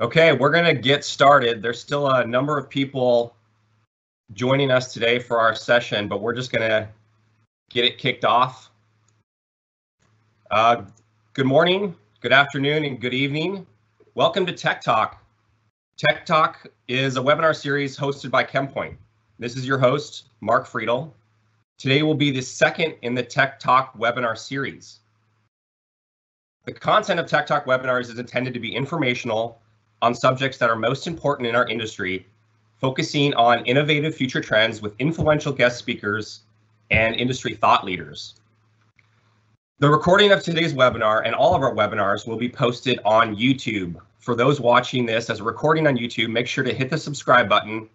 Okay, we're going to get started. There's still a number of people joining us today for our session, but we're just going to get it kicked off. Uh, good morning, good afternoon, and good evening. Welcome to Tech Talk. Tech Talk is a webinar series hosted by ChemPoint. This is your host, Mark Friedel. Today will be the second in the Tech Talk webinar series. The content of Tech Talk webinars is intended to be informational on subjects that are most important in our industry, focusing on innovative future trends with influential guest speakers and industry thought leaders. The recording of today's webinar and all of our webinars will be posted on YouTube. For those watching this as a recording on YouTube, make sure to hit the subscribe button,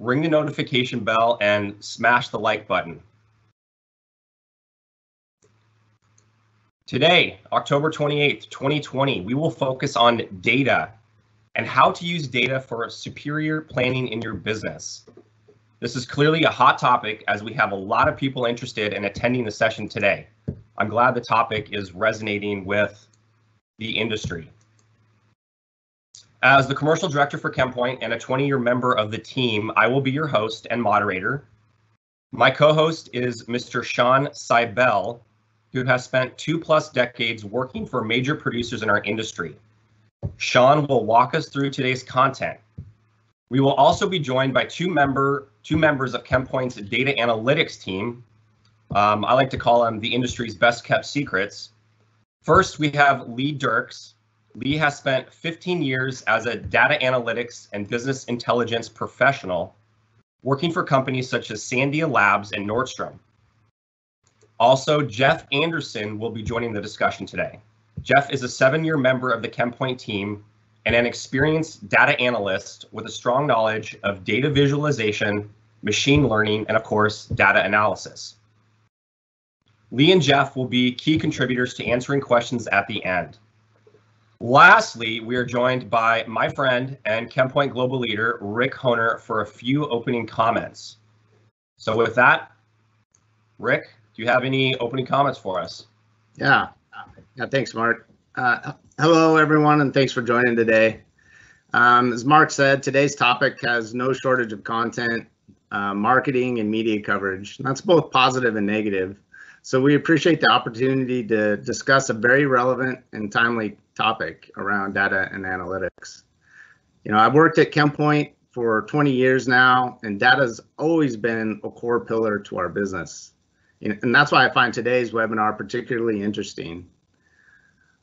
ring the notification bell, and smash the like button. Today, October 28th, 2020, we will focus on data and how to use data for superior planning in your business. This is clearly a hot topic as we have a lot of people interested in attending the session today. I'm glad the topic is resonating with the industry. As the commercial director for ChemPoint and a 20-year member of the team, I will be your host and moderator. My co-host is Mr. Sean Seibel, who has spent two plus decades working for major producers in our industry. Sean will walk us through today's content. We will also be joined by two member two members of ChemPoint's data analytics team. Um, I like to call them the industry's best kept secrets. First, we have Lee Dirks. Lee has spent 15 years as a data analytics and business intelligence professional, working for companies such as Sandia Labs and Nordstrom. Also, Jeff Anderson will be joining the discussion today. Jeff is a seven-year member of the ChemPoint team and an experienced data analyst with a strong knowledge of data visualization, machine learning, and of course, data analysis. Lee and Jeff will be key contributors to answering questions at the end. Lastly, we are joined by my friend and ChemPoint Global Leader, Rick Honer, for a few opening comments. So with that, Rick, do you have any opening comments for us? Yeah, yeah thanks, Mark. Uh, hello, everyone, and thanks for joining today. Um, as Mark said, today's topic has no shortage of content, uh, marketing, and media coverage. That's both positive and negative. So we appreciate the opportunity to discuss a very relevant and timely topic around data and analytics. You know, I've worked at ChemPoint for 20 years now, and data has always been a core pillar to our business. And that's why I find today's webinar particularly interesting.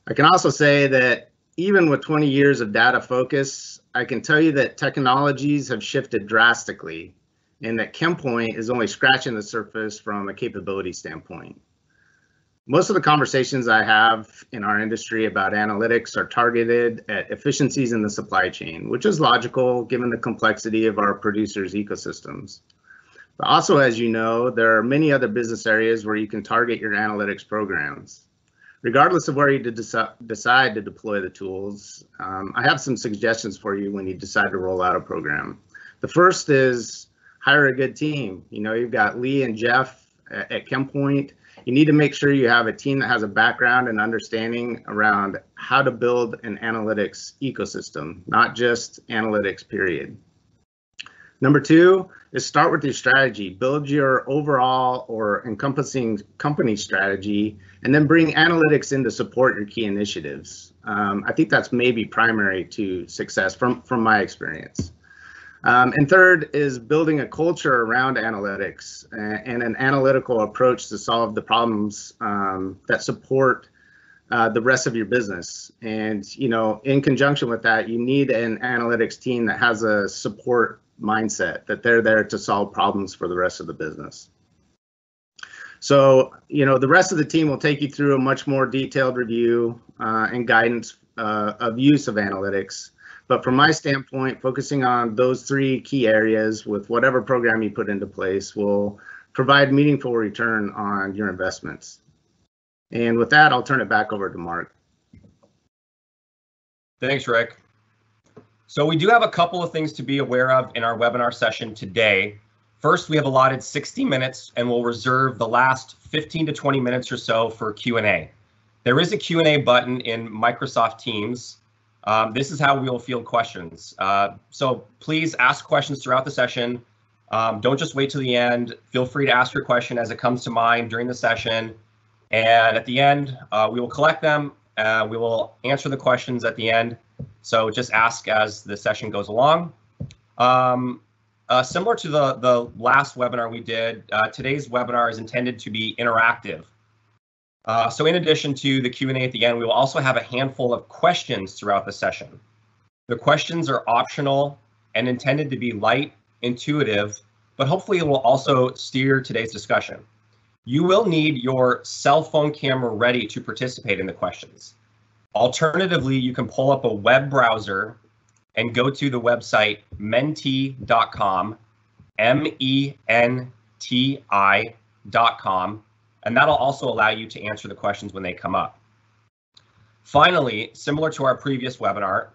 I can also say that even with 20 years of data focus, I can tell you that technologies have shifted drastically and that ChemPoint is only scratching the surface from a capability standpoint. Most of the conversations I have in our industry about analytics are targeted at efficiencies in the supply chain, which is logical given the complexity of our producers' ecosystems. Also, as you know, there are many other business areas where you can target your analytics programs. Regardless of where you decide to deploy the tools, um, I have some suggestions for you when you decide to roll out a program. The first is hire a good team. You know, you've got Lee and Jeff at, at ChemPoint. You need to make sure you have a team that has a background and understanding around how to build an analytics ecosystem, not just analytics, period. Number two is start with your strategy, build your overall or encompassing company strategy, and then bring analytics in to support your key initiatives. Um, I think that's maybe primary to success from, from my experience. Um, and third is building a culture around analytics and, and an analytical approach to solve the problems um, that support uh, the rest of your business. And, you know, in conjunction with that, you need an analytics team that has a support mindset that they're there to solve problems for the rest of the business. So, you know, the rest of the team will take you through a much more detailed review uh, and guidance uh, of use of analytics. But from my standpoint, focusing on those three key areas with whatever program you put into place will provide meaningful return on your investments. And with that, I'll turn it back over to Mark. Thanks, Rick. So we do have a couple of things to be aware of in our webinar session today. First, we have allotted 60 minutes and we'll reserve the last 15 to 20 minutes or so for Q&A. There is a Q&A button in Microsoft Teams. Um, this is how we will field questions. Uh, so please ask questions throughout the session. Um, don't just wait till the end. Feel free to ask your question as it comes to mind during the session. And at the end, uh, we will collect them. Uh, we will answer the questions at the end. So just ask as the session goes along. Um, uh, similar to the, the last webinar we did, uh, today's webinar is intended to be interactive. Uh, so in addition to the Q&A at the end, we will also have a handful of questions throughout the session. The questions are optional and intended to be light, intuitive, but hopefully it will also steer today's discussion. You will need your cell phone camera ready to participate in the questions. Alternatively, you can pull up a web browser and go to the website menti.com, M-E-N-T-I.com, and that'll also allow you to answer the questions when they come up. Finally, similar to our previous webinar,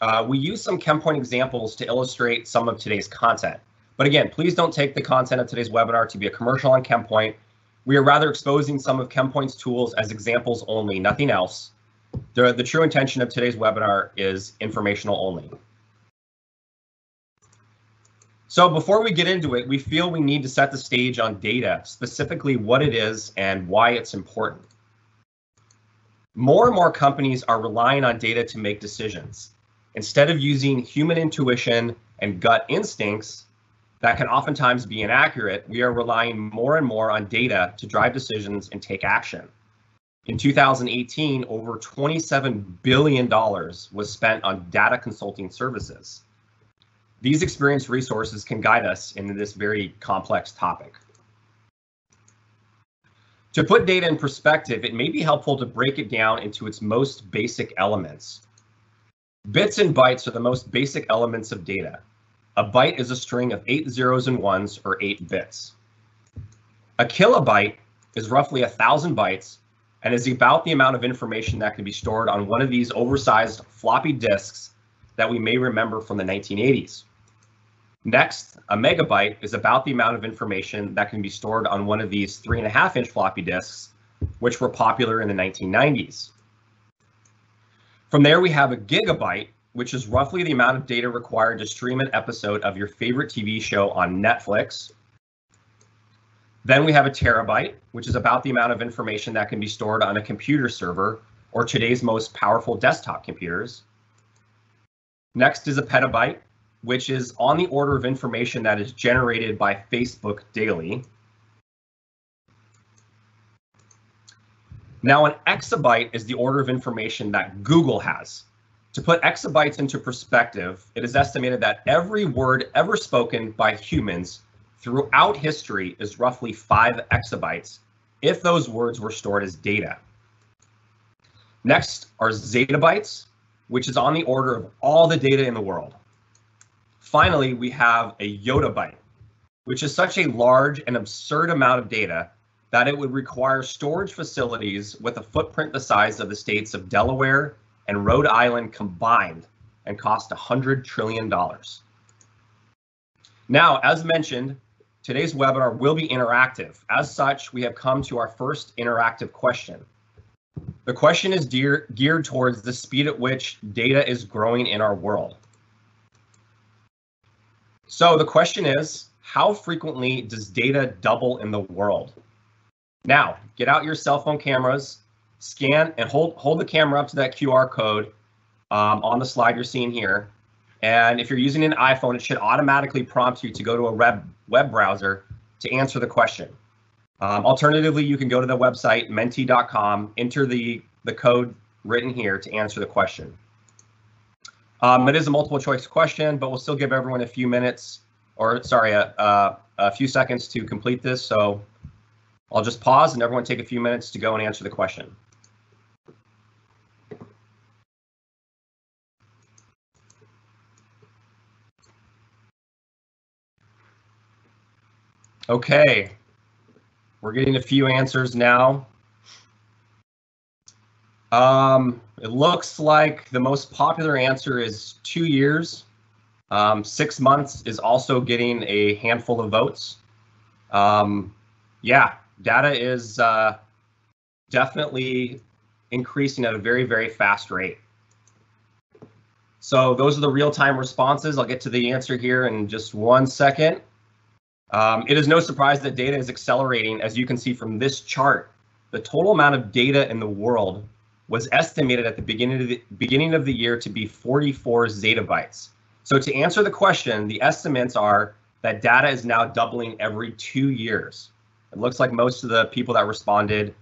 uh, we use some ChemPoint examples to illustrate some of today's content. But again, please don't take the content of today's webinar to be a commercial on ChemPoint. We are rather exposing some of ChemPoint's tools as examples only, nothing else. The, the true intention of today's webinar is informational only. So before we get into it, we feel we need to set the stage on data, specifically what it is and why it's important. More and more companies are relying on data to make decisions. Instead of using human intuition and gut instincts that can oftentimes be inaccurate, we are relying more and more on data to drive decisions and take action. In 2018, over $27 billion was spent on data consulting services. These experienced resources can guide us in this very complex topic. To put data in perspective, it may be helpful to break it down into its most basic elements. Bits and bytes are the most basic elements of data. A byte is a string of eight zeros and ones, or eight bits. A kilobyte is roughly a thousand bytes and is about the amount of information that can be stored on one of these oversized floppy disks that we may remember from the 1980s. Next, a megabyte is about the amount of information that can be stored on one of these three and a half inch floppy disks, which were popular in the 1990s. From there, we have a gigabyte, which is roughly the amount of data required to stream an episode of your favorite TV show on Netflix then we have a terabyte, which is about the amount of information that can be stored on a computer server or today's most powerful desktop computers. Next is a petabyte, which is on the order of information that is generated by Facebook daily. Now an exabyte is the order of information that Google has. To put exabytes into perspective, it is estimated that every word ever spoken by humans throughout history is roughly five exabytes if those words were stored as data. Next are zettabytes, which is on the order of all the data in the world. Finally, we have a yottabyte, which is such a large and absurd amount of data that it would require storage facilities with a footprint the size of the states of Delaware and Rhode Island combined and cost $100 trillion. Now, as mentioned, Today's webinar will be interactive. As such, we have come to our first interactive question. The question is gear, geared towards the speed at which data is growing in our world. So the question is, how frequently does data double in the world? Now, get out your cell phone cameras, scan and hold, hold the camera up to that QR code um, on the slide you're seeing here. And if you're using an iPhone, it should automatically prompt you to go to a web, web browser to answer the question. Um, alternatively, you can go to the website menti.com, enter the, the code written here to answer the question. Um, it is a multiple choice question, but we'll still give everyone a few minutes, or sorry, a, a, a few seconds to complete this. So I'll just pause and everyone take a few minutes to go and answer the question. Okay, we're getting a few answers now. Um, it looks like the most popular answer is two years. Um, six months is also getting a handful of votes. Um, yeah, data is uh, definitely increasing at a very, very fast rate. So those are the real-time responses. I'll get to the answer here in just one second. Um, it is no surprise that data is accelerating, as you can see from this chart. The total amount of data in the world was estimated at the beginning of the beginning of the year to be 44 zettabytes. So to answer the question, the estimates are that data is now doubling every two years. It looks like most of the people that responded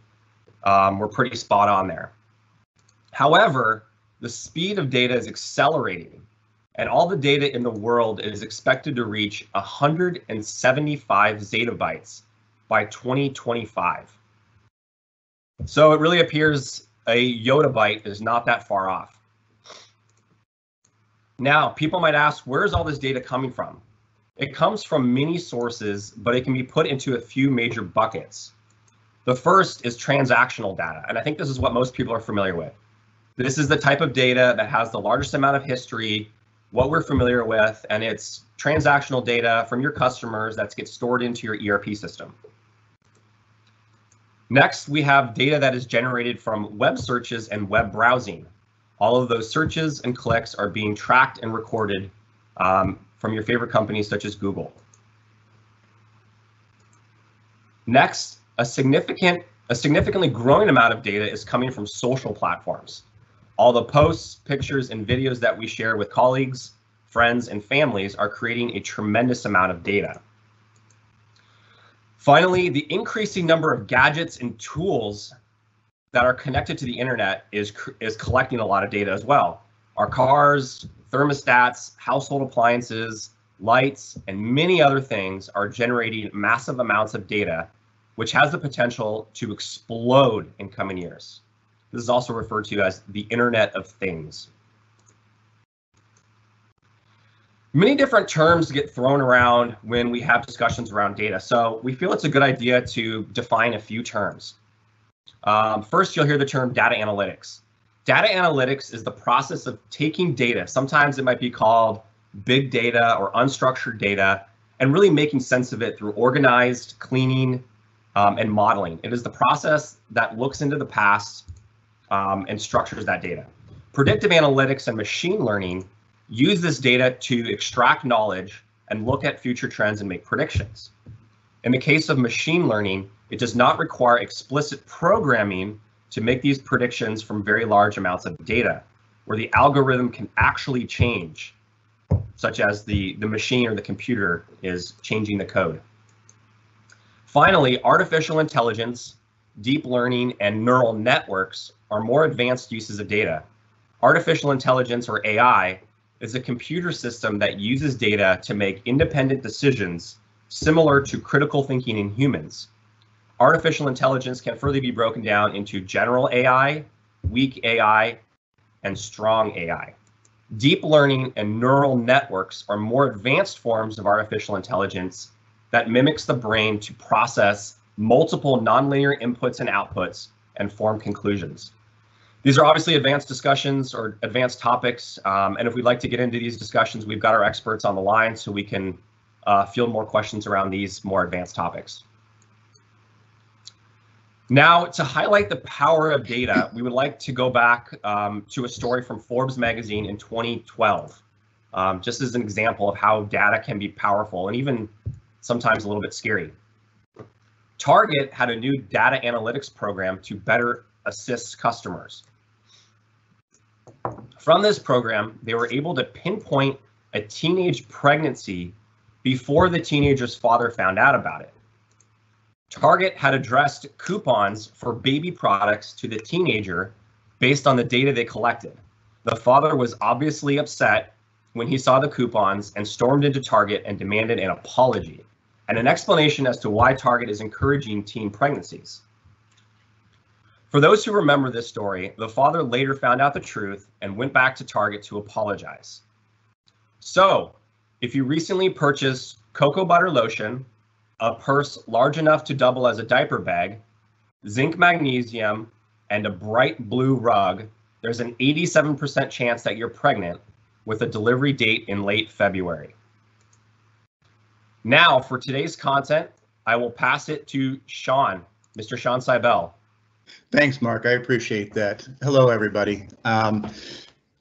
um, were pretty spot on there. However, the speed of data is accelerating and all the data in the world is expected to reach 175 zettabytes by 2025. So it really appears a yottabyte is not that far off. Now, people might ask, where's all this data coming from? It comes from many sources, but it can be put into a few major buckets. The first is transactional data, and I think this is what most people are familiar with. This is the type of data that has the largest amount of history, what we're familiar with, and it's transactional data from your customers that gets stored into your ERP system. Next, we have data that is generated from web searches and web browsing. All of those searches and clicks are being tracked and recorded um, from your favorite companies such as Google. Next, a significant, a significantly growing amount of data is coming from social platforms. All the posts, pictures, and videos that we share with colleagues, friends, and families are creating a tremendous amount of data. Finally, the increasing number of gadgets and tools that are connected to the internet is, is collecting a lot of data as well. Our cars, thermostats, household appliances, lights, and many other things are generating massive amounts of data, which has the potential to explode in coming years. This is also referred to as the Internet of Things. Many different terms get thrown around when we have discussions around data. So we feel it's a good idea to define a few terms. Um, first, you'll hear the term data analytics. Data analytics is the process of taking data, sometimes it might be called big data or unstructured data, and really making sense of it through organized, cleaning, um, and modeling. It is the process that looks into the past um, and structures that data. Predictive analytics and machine learning use this data to extract knowledge and look at future trends and make predictions. In the case of machine learning, it does not require explicit programming to make these predictions from very large amounts of data, where the algorithm can actually change, such as the, the machine or the computer is changing the code. Finally, artificial intelligence, deep learning, and neural networks are more advanced uses of data. Artificial intelligence, or AI, is a computer system that uses data to make independent decisions similar to critical thinking in humans. Artificial intelligence can further be broken down into general AI, weak AI, and strong AI. Deep learning and neural networks are more advanced forms of artificial intelligence that mimics the brain to process multiple nonlinear inputs and outputs and form conclusions. These are obviously advanced discussions or advanced topics. Um, and if we'd like to get into these discussions, we've got our experts on the line so we can uh, field more questions around these more advanced topics. Now, to highlight the power of data, we would like to go back um, to a story from Forbes magazine in 2012, um, just as an example of how data can be powerful and even sometimes a little bit scary. Target had a new data analytics program to better assist customers. From this program, they were able to pinpoint a teenage pregnancy before the teenager's father found out about it. Target had addressed coupons for baby products to the teenager based on the data they collected. The father was obviously upset when he saw the coupons and stormed into Target and demanded an apology and an explanation as to why Target is encouraging teen pregnancies. For those who remember this story, the father later found out the truth and went back to Target to apologize. So, if you recently purchased cocoa butter lotion, a purse large enough to double as a diaper bag, zinc magnesium, and a bright blue rug, there's an 87% chance that you're pregnant with a delivery date in late February. Now, for today's content, I will pass it to Sean, Mr. Sean Seibel. Thanks, Mark. I appreciate that. Hello, everybody. Um,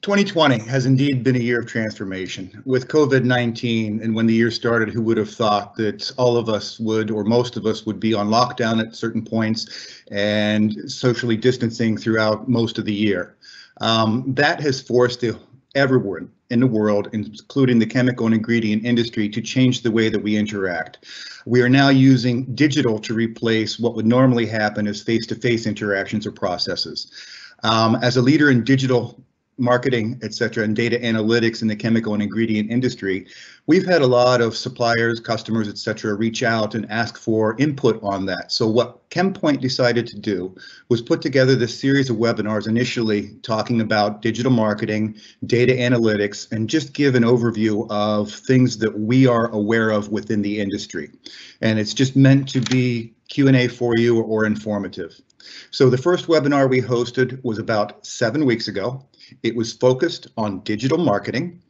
2020 has indeed been a year of transformation. With COVID 19, and when the year started, who would have thought that all of us would, or most of us would be on lockdown at certain points and socially distancing throughout most of the year? Um, that has forced everyone in the world, including the chemical and ingredient industry, to change the way that we interact. We are now using digital to replace what would normally happen as face to face interactions or processes. Um, as a leader in digital marketing, et cetera, and data analytics in the chemical and ingredient industry, we've had a lot of suppliers, customers, et cetera, reach out and ask for input on that. So what ChemPoint decided to do was put together this series of webinars initially talking about digital marketing, data analytics, and just give an overview of things that we are aware of within the industry. And it's just meant to be Q&A for you or informative. So the first webinar we hosted was about seven weeks ago. It was focused on digital marketing.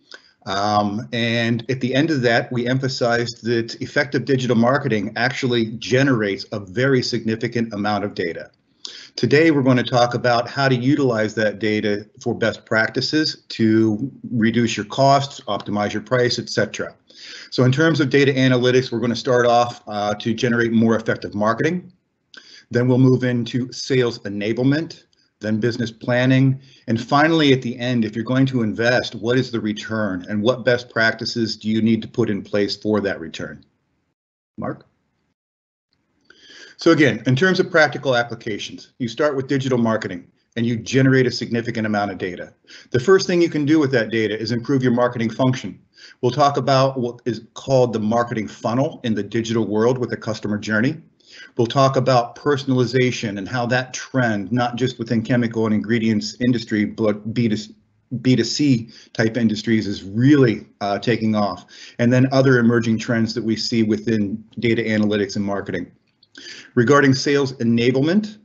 Um, and at the end of that, we emphasized that effective digital marketing actually generates a very significant amount of data. Today, we're going to talk about how to utilize that data for best practices to reduce your costs, optimize your price, etc. So in terms of data analytics, we're going to start off uh, to generate more effective marketing. Then we'll move into sales enablement, then business planning, and finally at the end, if you're going to invest, what is the return and what best practices do you need to put in place for that return? Mark? So again, in terms of practical applications, you start with digital marketing and you generate a significant amount of data. The first thing you can do with that data is improve your marketing function. We'll talk about what is called the marketing funnel in the digital world with the customer journey. We'll talk about personalization and how that trend, not just within chemical and ingredients industry, but B2, B2C type industries is really uh, taking off. And then other emerging trends that we see within data analytics and marketing. Regarding sales enablement,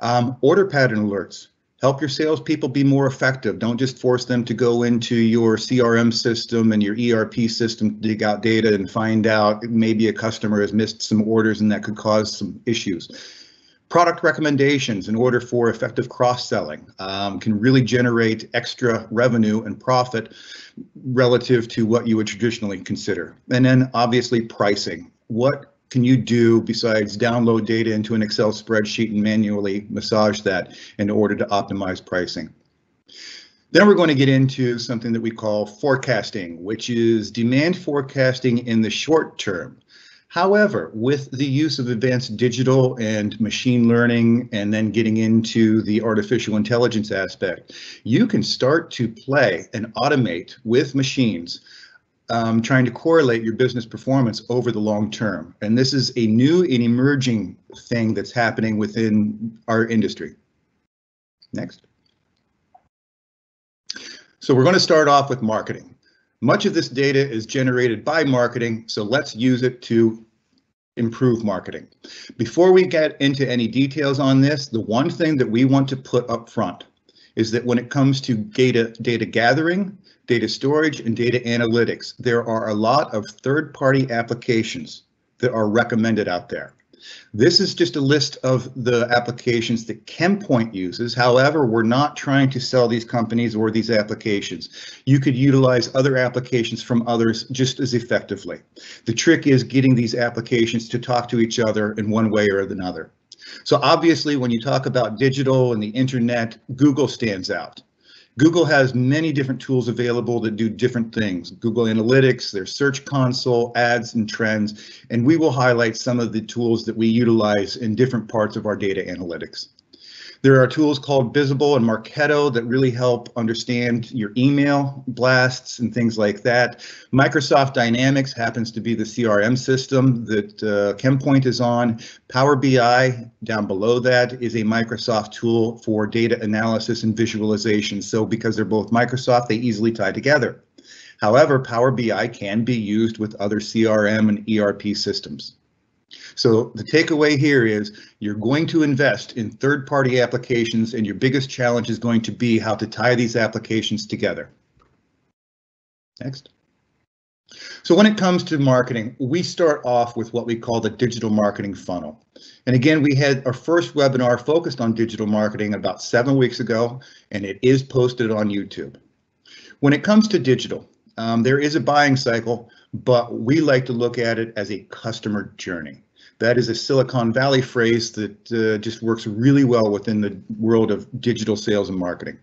um, order pattern alerts. Help your salespeople be more effective. Don't just force them to go into your CRM system and your ERP system to dig out data and find out maybe a customer has missed some orders and that could cause some issues. Product recommendations in order for effective cross-selling um, can really generate extra revenue and profit relative to what you would traditionally consider. And then obviously pricing. What can you do besides download data into an Excel spreadsheet and manually massage that in order to optimize pricing? Then we're going to get into something that we call forecasting, which is demand forecasting in the short term. However, with the use of advanced digital and machine learning, and then getting into the artificial intelligence aspect, you can start to play and automate with machines um, trying to correlate your business performance over the long term. And this is a new and emerging thing that's happening within our industry. Next. So we're going to start off with marketing. Much of this data is generated by marketing, so let's use it to improve marketing. Before we get into any details on this, the one thing that we want to put up front is that when it comes to data, data gathering, data storage, and data analytics. There are a lot of third-party applications that are recommended out there. This is just a list of the applications that ChemPoint uses. However, we're not trying to sell these companies or these applications. You could utilize other applications from others just as effectively. The trick is getting these applications to talk to each other in one way or another. So obviously, when you talk about digital and the internet, Google stands out. Google has many different tools available that do different things. Google Analytics, their Search Console, ads and trends, and we will highlight some of the tools that we utilize in different parts of our data analytics. There are tools called Visible and Marketo that really help understand your email blasts and things like that. Microsoft Dynamics happens to be the CRM system that uh, ChemPoint is on. Power BI down below that is a Microsoft tool for data analysis and visualization. So because they're both Microsoft, they easily tie together. However, Power BI can be used with other CRM and ERP systems. So the takeaway here is you're going to invest in third party applications and your biggest challenge is going to be how to tie these applications together. Next. So when it comes to marketing, we start off with what we call the digital marketing funnel. And again, we had our first webinar focused on digital marketing about seven weeks ago, and it is posted on YouTube. When it comes to digital, um, there is a buying cycle, but we like to look at it as a customer journey. That is a Silicon Valley phrase that uh, just works really well within the world of digital sales and marketing.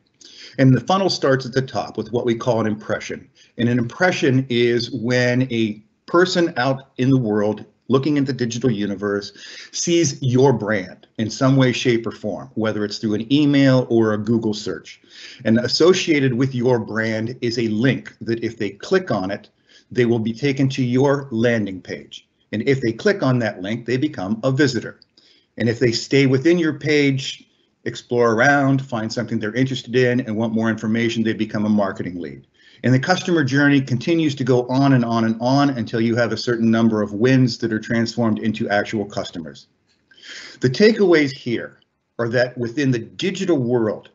And the funnel starts at the top with what we call an impression. And an impression is when a person out in the world looking at the digital universe sees your brand in some way, shape, or form, whether it's through an email or a Google search. And associated with your brand is a link that if they click on it, they will be taken to your landing page. And if they click on that link, they become a visitor. And if they stay within your page, explore around, find something they're interested in, and want more information, they become a marketing lead. And the customer journey continues to go on and on and on until you have a certain number of wins that are transformed into actual customers. The takeaways here are that within the digital world,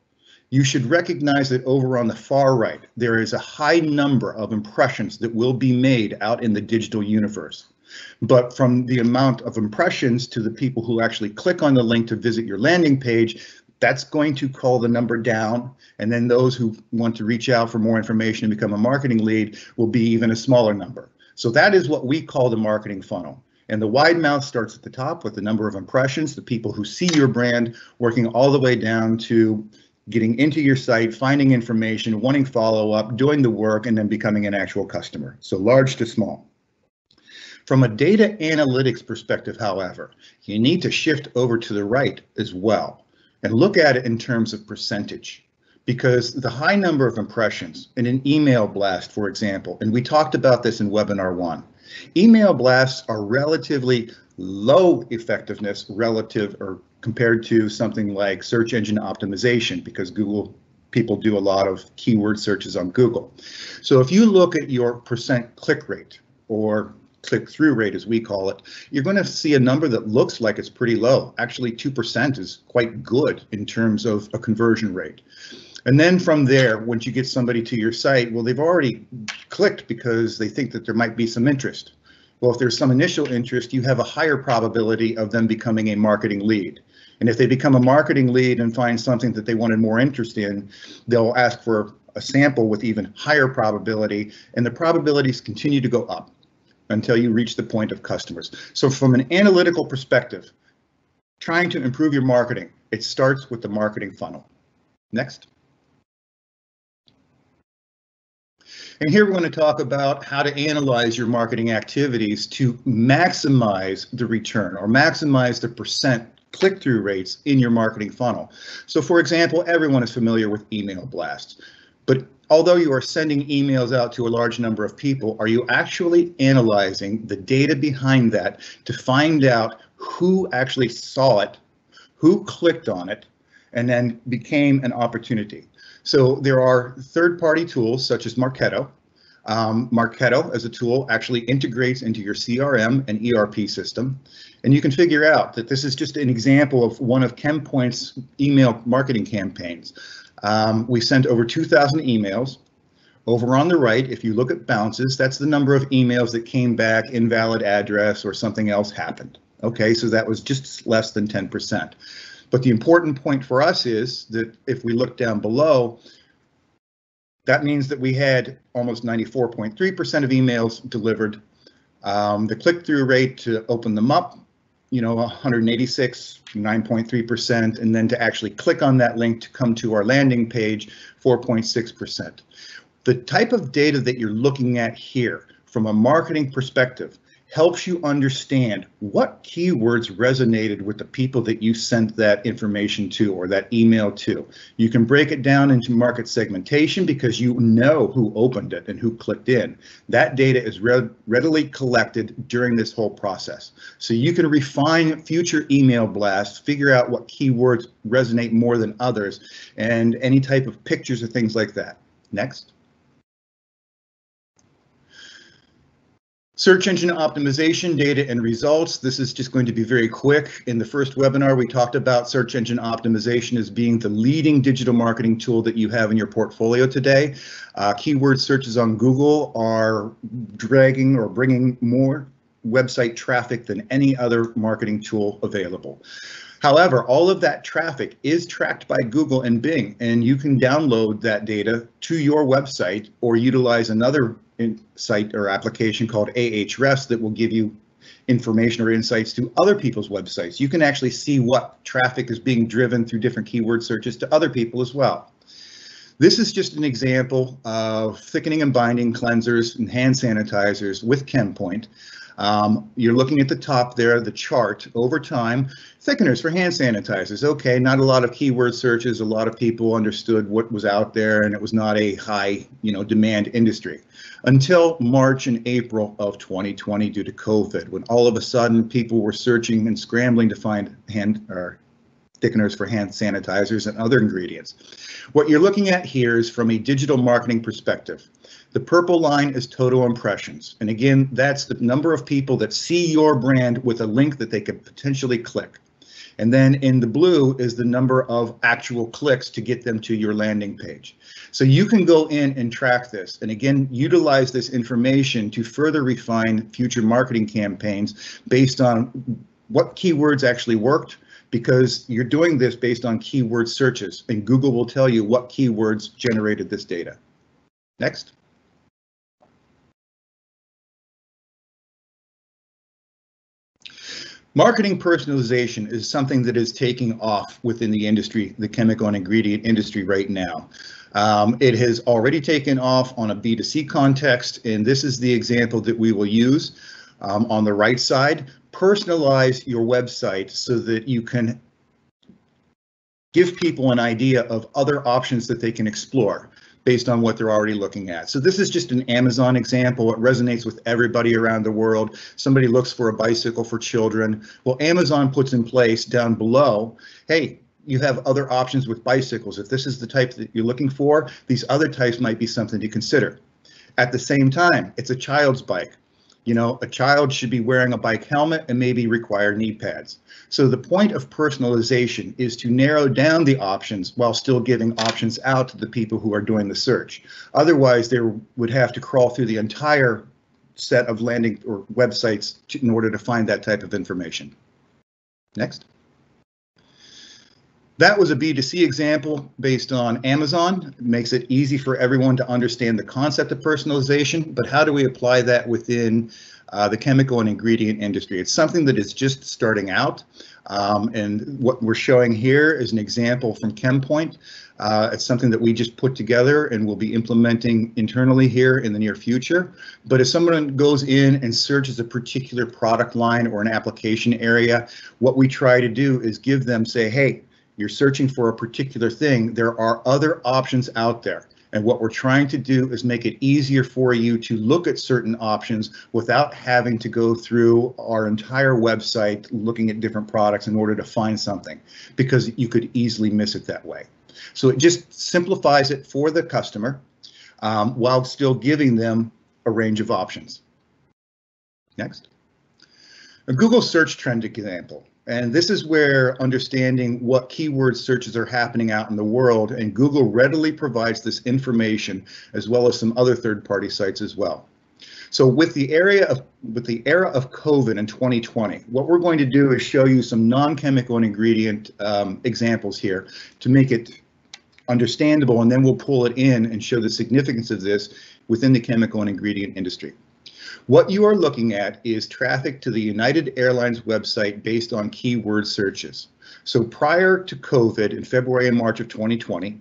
you should recognize that over on the far right, there is a high number of impressions that will be made out in the digital universe. But from the amount of impressions to the people who actually click on the link to visit your landing page, that's going to call the number down. And then those who want to reach out for more information and become a marketing lead will be even a smaller number. So that is what we call the marketing funnel. And the wide mouth starts at the top with the number of impressions, the people who see your brand, working all the way down to getting into your site, finding information, wanting follow up, doing the work, and then becoming an actual customer. So large to small. From a data analytics perspective, however, you need to shift over to the right as well and look at it in terms of percentage because the high number of impressions in an email blast, for example, and we talked about this in webinar one, email blasts are relatively low effectiveness relative or compared to something like search engine optimization because Google people do a lot of keyword searches on Google. So if you look at your percent click rate or click-through rate, as we call it, you're going to see a number that looks like it's pretty low. Actually, 2% is quite good in terms of a conversion rate. And then from there, once you get somebody to your site, well, they've already clicked because they think that there might be some interest. Well, if there's some initial interest, you have a higher probability of them becoming a marketing lead. And if they become a marketing lead and find something that they wanted more interest in, they'll ask for a sample with even higher probability, and the probabilities continue to go up until you reach the point of customers. So from an analytical perspective, trying to improve your marketing, it starts with the marketing funnel. Next. And here we're going to talk about how to analyze your marketing activities to maximize the return or maximize the percent click-through rates in your marketing funnel. So for example, everyone is familiar with email blasts, but although you are sending emails out to a large number of people, are you actually analyzing the data behind that to find out who actually saw it, who clicked on it, and then became an opportunity? So there are third-party tools such as Marketo. Um, Marketo as a tool actually integrates into your CRM and ERP system. And you can figure out that this is just an example of one of ChemPoint's email marketing campaigns. Um, we sent over 2,000 emails. Over on the right, if you look at bounces, that's the number of emails that came back, invalid address or something else happened. Okay, so that was just less than 10%. But the important point for us is that if we look down below, that means that we had almost 94.3% of emails delivered. Um, the click-through rate to open them up you know, 186, 9.3%, and then to actually click on that link to come to our landing page, 4.6%. The type of data that you're looking at here from a marketing perspective helps you understand what keywords resonated with the people that you sent that information to or that email to. You can break it down into market segmentation because you know who opened it and who clicked in. That data is re readily collected during this whole process. So you can refine future email blasts, figure out what keywords resonate more than others, and any type of pictures or things like that. Next. Search engine optimization data and results. This is just going to be very quick. In the first webinar, we talked about search engine optimization as being the leading digital marketing tool that you have in your portfolio today. Uh, keyword searches on Google are dragging or bringing more website traffic than any other marketing tool available. However, all of that traffic is tracked by Google and Bing, and you can download that data to your website or utilize another site or application called Ahrefs that will give you information or insights to other people's websites. You can actually see what traffic is being driven through different keyword searches to other people as well. This is just an example of thickening and binding cleansers and hand sanitizers with ChemPoint. Um, you're looking at the top there, the chart over time, thickeners for hand sanitizers. Okay, not a lot of keyword searches. A lot of people understood what was out there and it was not a high, you know, demand industry until March and April of 2020 due to COVID, when all of a sudden people were searching and scrambling to find hand or thickeners for hand sanitizers and other ingredients. What you're looking at here is from a digital marketing perspective. The purple line is total impressions. And again, that's the number of people that see your brand with a link that they could potentially click. And then in the blue is the number of actual clicks to get them to your landing page. So you can go in and track this and again, utilize this information to further refine future marketing campaigns based on what keywords actually worked because you're doing this based on keyword searches and Google will tell you what keywords generated this data. Next. Marketing personalization is something that is taking off within the industry, the chemical and ingredient industry right now. Um, it has already taken off on a B2C context, and this is the example that we will use. Um, on the right side, personalize your website so that you can give people an idea of other options that they can explore based on what they're already looking at. So this is just an Amazon example. It resonates with everybody around the world. Somebody looks for a bicycle for children. Well, Amazon puts in place down below, hey, you have other options with bicycles. If this is the type that you're looking for, these other types might be something to consider. At the same time, it's a child's bike. You know, a child should be wearing a bike helmet and maybe require knee pads. So the point of personalization is to narrow down the options while still giving options out to the people who are doing the search. Otherwise, they would have to crawl through the entire set of landing or websites to, in order to find that type of information. Next. That was a B2C example based on Amazon. It makes it easy for everyone to understand the concept of personalization, but how do we apply that within uh, the chemical and ingredient industry? It's something that is just starting out. Um, and what we're showing here is an example from ChemPoint. Uh, it's something that we just put together and we'll be implementing internally here in the near future. But if someone goes in and searches a particular product line or an application area, what we try to do is give them say, hey, you're searching for a particular thing, there are other options out there. And what we're trying to do is make it easier for you to look at certain options without having to go through our entire website looking at different products in order to find something, because you could easily miss it that way. So it just simplifies it for the customer um, while still giving them a range of options. Next. A Google search trend example. And this is where understanding what keyword searches are happening out in the world and Google readily provides this information as well as some other third-party sites as well. So with the area of with the era of COVID in 2020, what we're going to do is show you some non-chemical and ingredient um, examples here to make it understandable, and then we'll pull it in and show the significance of this within the chemical and ingredient industry. What you are looking at is traffic to the United Airlines website based on keyword searches. So prior to COVID in February and March of 2020,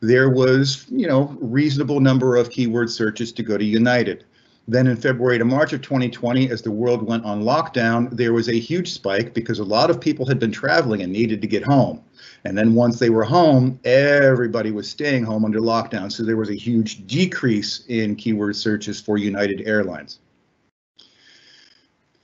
there was, you know, reasonable number of keyword searches to go to United. Then in February to March of 2020, as the world went on lockdown, there was a huge spike because a lot of people had been traveling and needed to get home. And then once they were home, everybody was staying home under lockdown. So there was a huge decrease in keyword searches for United Airlines.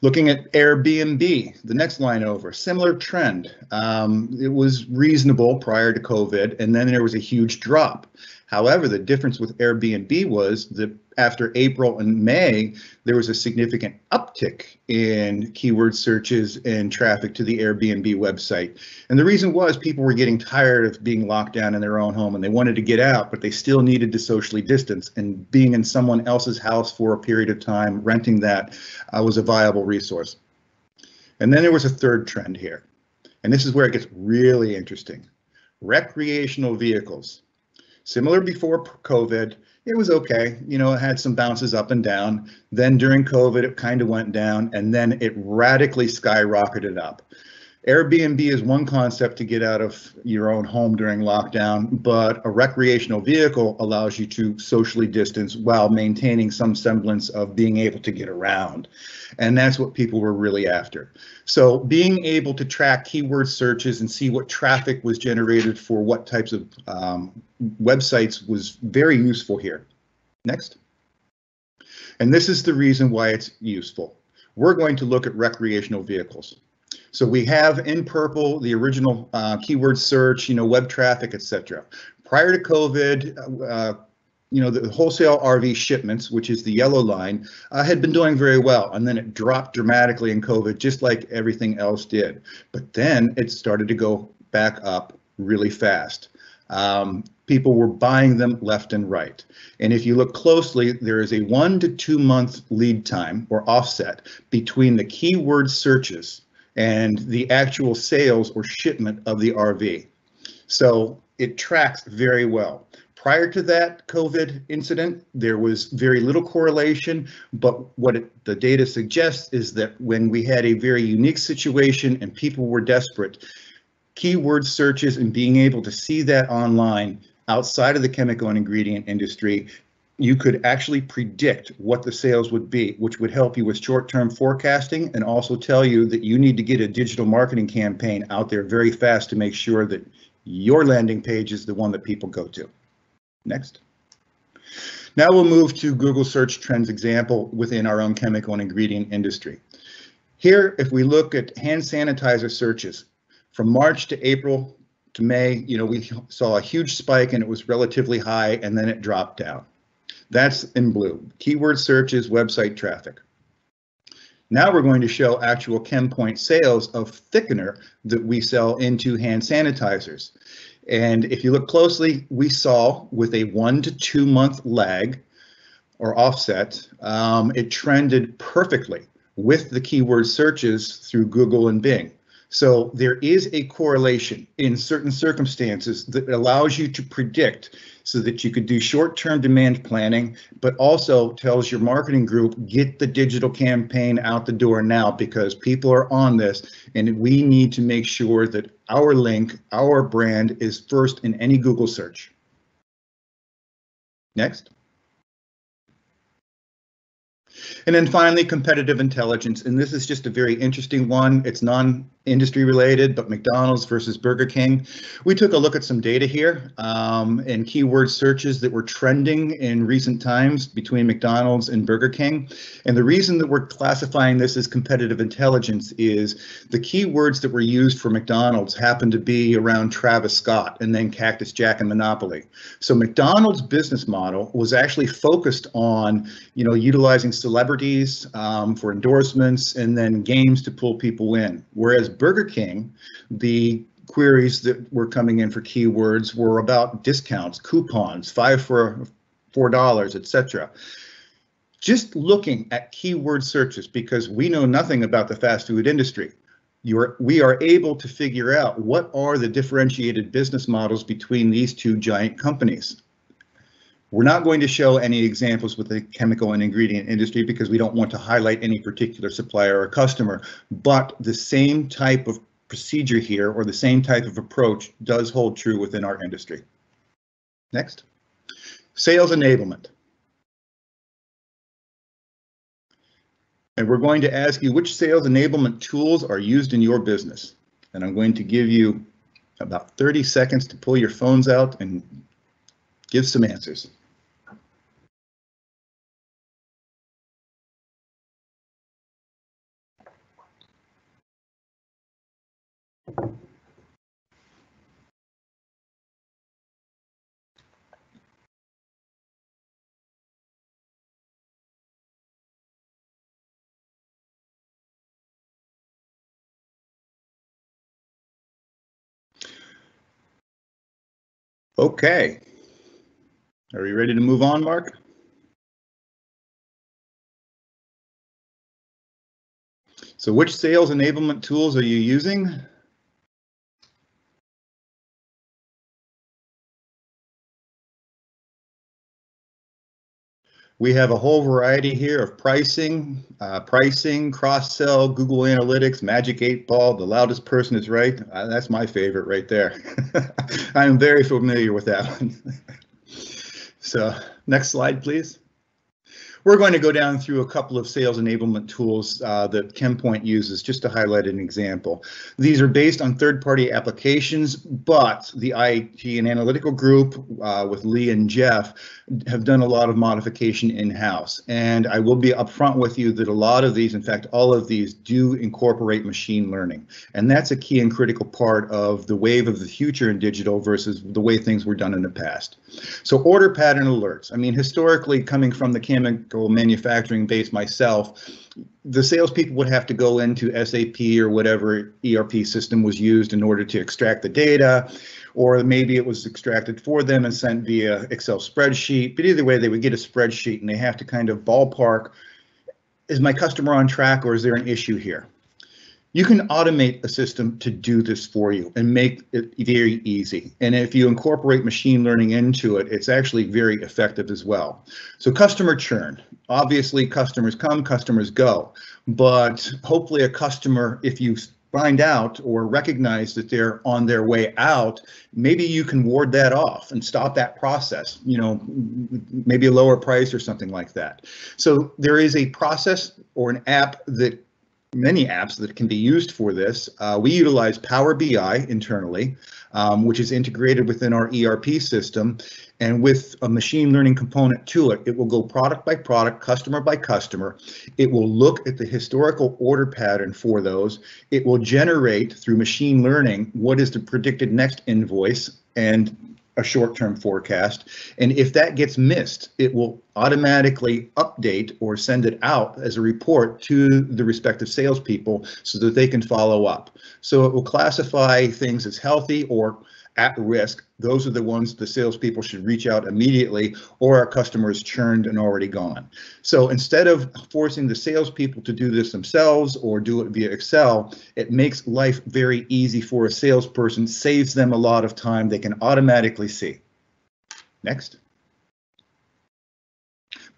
Looking at Airbnb, the next line over, similar trend. Um, it was reasonable prior to COVID, and then there was a huge drop. However, the difference with Airbnb was that after April and May, there was a significant uptick in keyword searches and traffic to the Airbnb website. And the reason was people were getting tired of being locked down in their own home and they wanted to get out, but they still needed to socially distance. And being in someone else's house for a period of time, renting that uh, was a viable resource. And then there was a third trend here. And this is where it gets really interesting. Recreational vehicles. Similar before COVID, it was okay. You know, it had some bounces up and down. Then during COVID, it kind of went down and then it radically skyrocketed up. Airbnb is one concept to get out of your own home during lockdown, but a recreational vehicle allows you to socially distance while maintaining some semblance of being able to get around. And that's what people were really after. So being able to track keyword searches and see what traffic was generated for what types of um, websites was very useful here. Next. And this is the reason why it's useful. We're going to look at recreational vehicles. So we have in purple the original uh, keyword search, you know, web traffic, etc. Prior to COVID, uh, you know, the wholesale RV shipments, which is the yellow line, uh, had been doing very well, and then it dropped dramatically in COVID, just like everything else did. But then it started to go back up really fast. Um, people were buying them left and right. And if you look closely, there is a one to two month lead time or offset between the keyword searches and the actual sales or shipment of the RV. So it tracks very well. Prior to that COVID incident, there was very little correlation, but what it, the data suggests is that when we had a very unique situation and people were desperate, keyword searches and being able to see that online outside of the chemical and ingredient industry you could actually predict what the sales would be, which would help you with short-term forecasting and also tell you that you need to get a digital marketing campaign out there very fast to make sure that your landing page is the one that people go to. Next. Now we'll move to Google search trends example within our own chemical and ingredient industry. Here, if we look at hand sanitizer searches from March to April to May, you know, we saw a huge spike and it was relatively high and then it dropped down. That's in blue. Keyword searches, website traffic. Now we're going to show actual ChemPoint sales of thickener that we sell into hand sanitizers. And if you look closely, we saw with a one to two month lag or offset, um, it trended perfectly with the keyword searches through Google and Bing. So there is a correlation in certain circumstances that allows you to predict so that you could do short-term demand planning, but also tells your marketing group, get the digital campaign out the door now because people are on this and we need to make sure that our link, our brand is first in any Google search. Next. And then finally, competitive intelligence. And this is just a very interesting one. It's non-industry related, but McDonald's versus Burger King. We took a look at some data here um, and keyword searches that were trending in recent times between McDonald's and Burger King. And the reason that we're classifying this as competitive intelligence is the keywords that were used for McDonald's happened to be around Travis Scott and then Cactus Jack and Monopoly. So McDonald's business model was actually focused on, you know, utilizing celebrities um, for endorsements and then games to pull people in. Whereas Burger King, the queries that were coming in for keywords were about discounts, coupons, five for four dollars, etc. Just looking at keyword searches because we know nothing about the fast food industry. Are, we are able to figure out what are the differentiated business models between these two giant companies. We're not going to show any examples with the chemical and ingredient industry because we don't want to highlight any particular supplier or customer, but the same type of procedure here or the same type of approach does hold true within our industry. Next, sales enablement. And we're going to ask you which sales enablement tools are used in your business. And I'm going to give you about 30 seconds to pull your phones out and give some answers. Okay. Are we ready to move on, Mark? So which sales enablement tools are you using? We have a whole variety here of pricing, uh, pricing, cross-sell, Google Analytics, Magic 8 Ball, the loudest person is right. Uh, that's my favorite right there. I'm very familiar with that one. so next slide, please. We're going to go down through a couple of sales enablement tools uh, that ChemPoint uses just to highlight an example. These are based on third-party applications, but the IT and analytical group uh, with Lee and Jeff have done a lot of modification in-house. And I will be upfront with you that a lot of these, in fact, all of these do incorporate machine learning. And that's a key and critical part of the wave of the future in digital versus the way things were done in the past. So order pattern alerts. I mean, historically, coming from the chemical manufacturing base myself, the salespeople would have to go into SAP or whatever ERP system was used in order to extract the data, or maybe it was extracted for them and sent via Excel spreadsheet. But either way, they would get a spreadsheet and they have to kind of ballpark, is my customer on track or is there an issue here? You can automate a system to do this for you and make it very easy. And if you incorporate machine learning into it, it's actually very effective as well. So customer churn, obviously customers come, customers go, but hopefully a customer, if you find out or recognize that they're on their way out, maybe you can ward that off and stop that process, you know, maybe a lower price or something like that. So there is a process or an app that many apps that can be used for this. Uh, we utilize Power BI internally, um, which is integrated within our ERP system. And with a machine learning component to it, it will go product by product, customer by customer. It will look at the historical order pattern for those. It will generate through machine learning what is the predicted next invoice and a short-term forecast. And if that gets missed, it will automatically update or send it out as a report to the respective salespeople so that they can follow up. So it will classify things as healthy or at risk, those are the ones the salespeople should reach out immediately or our customers churned and already gone. So instead of forcing the salespeople to do this themselves or do it via Excel, it makes life very easy for a salesperson, saves them a lot of time they can automatically see. Next.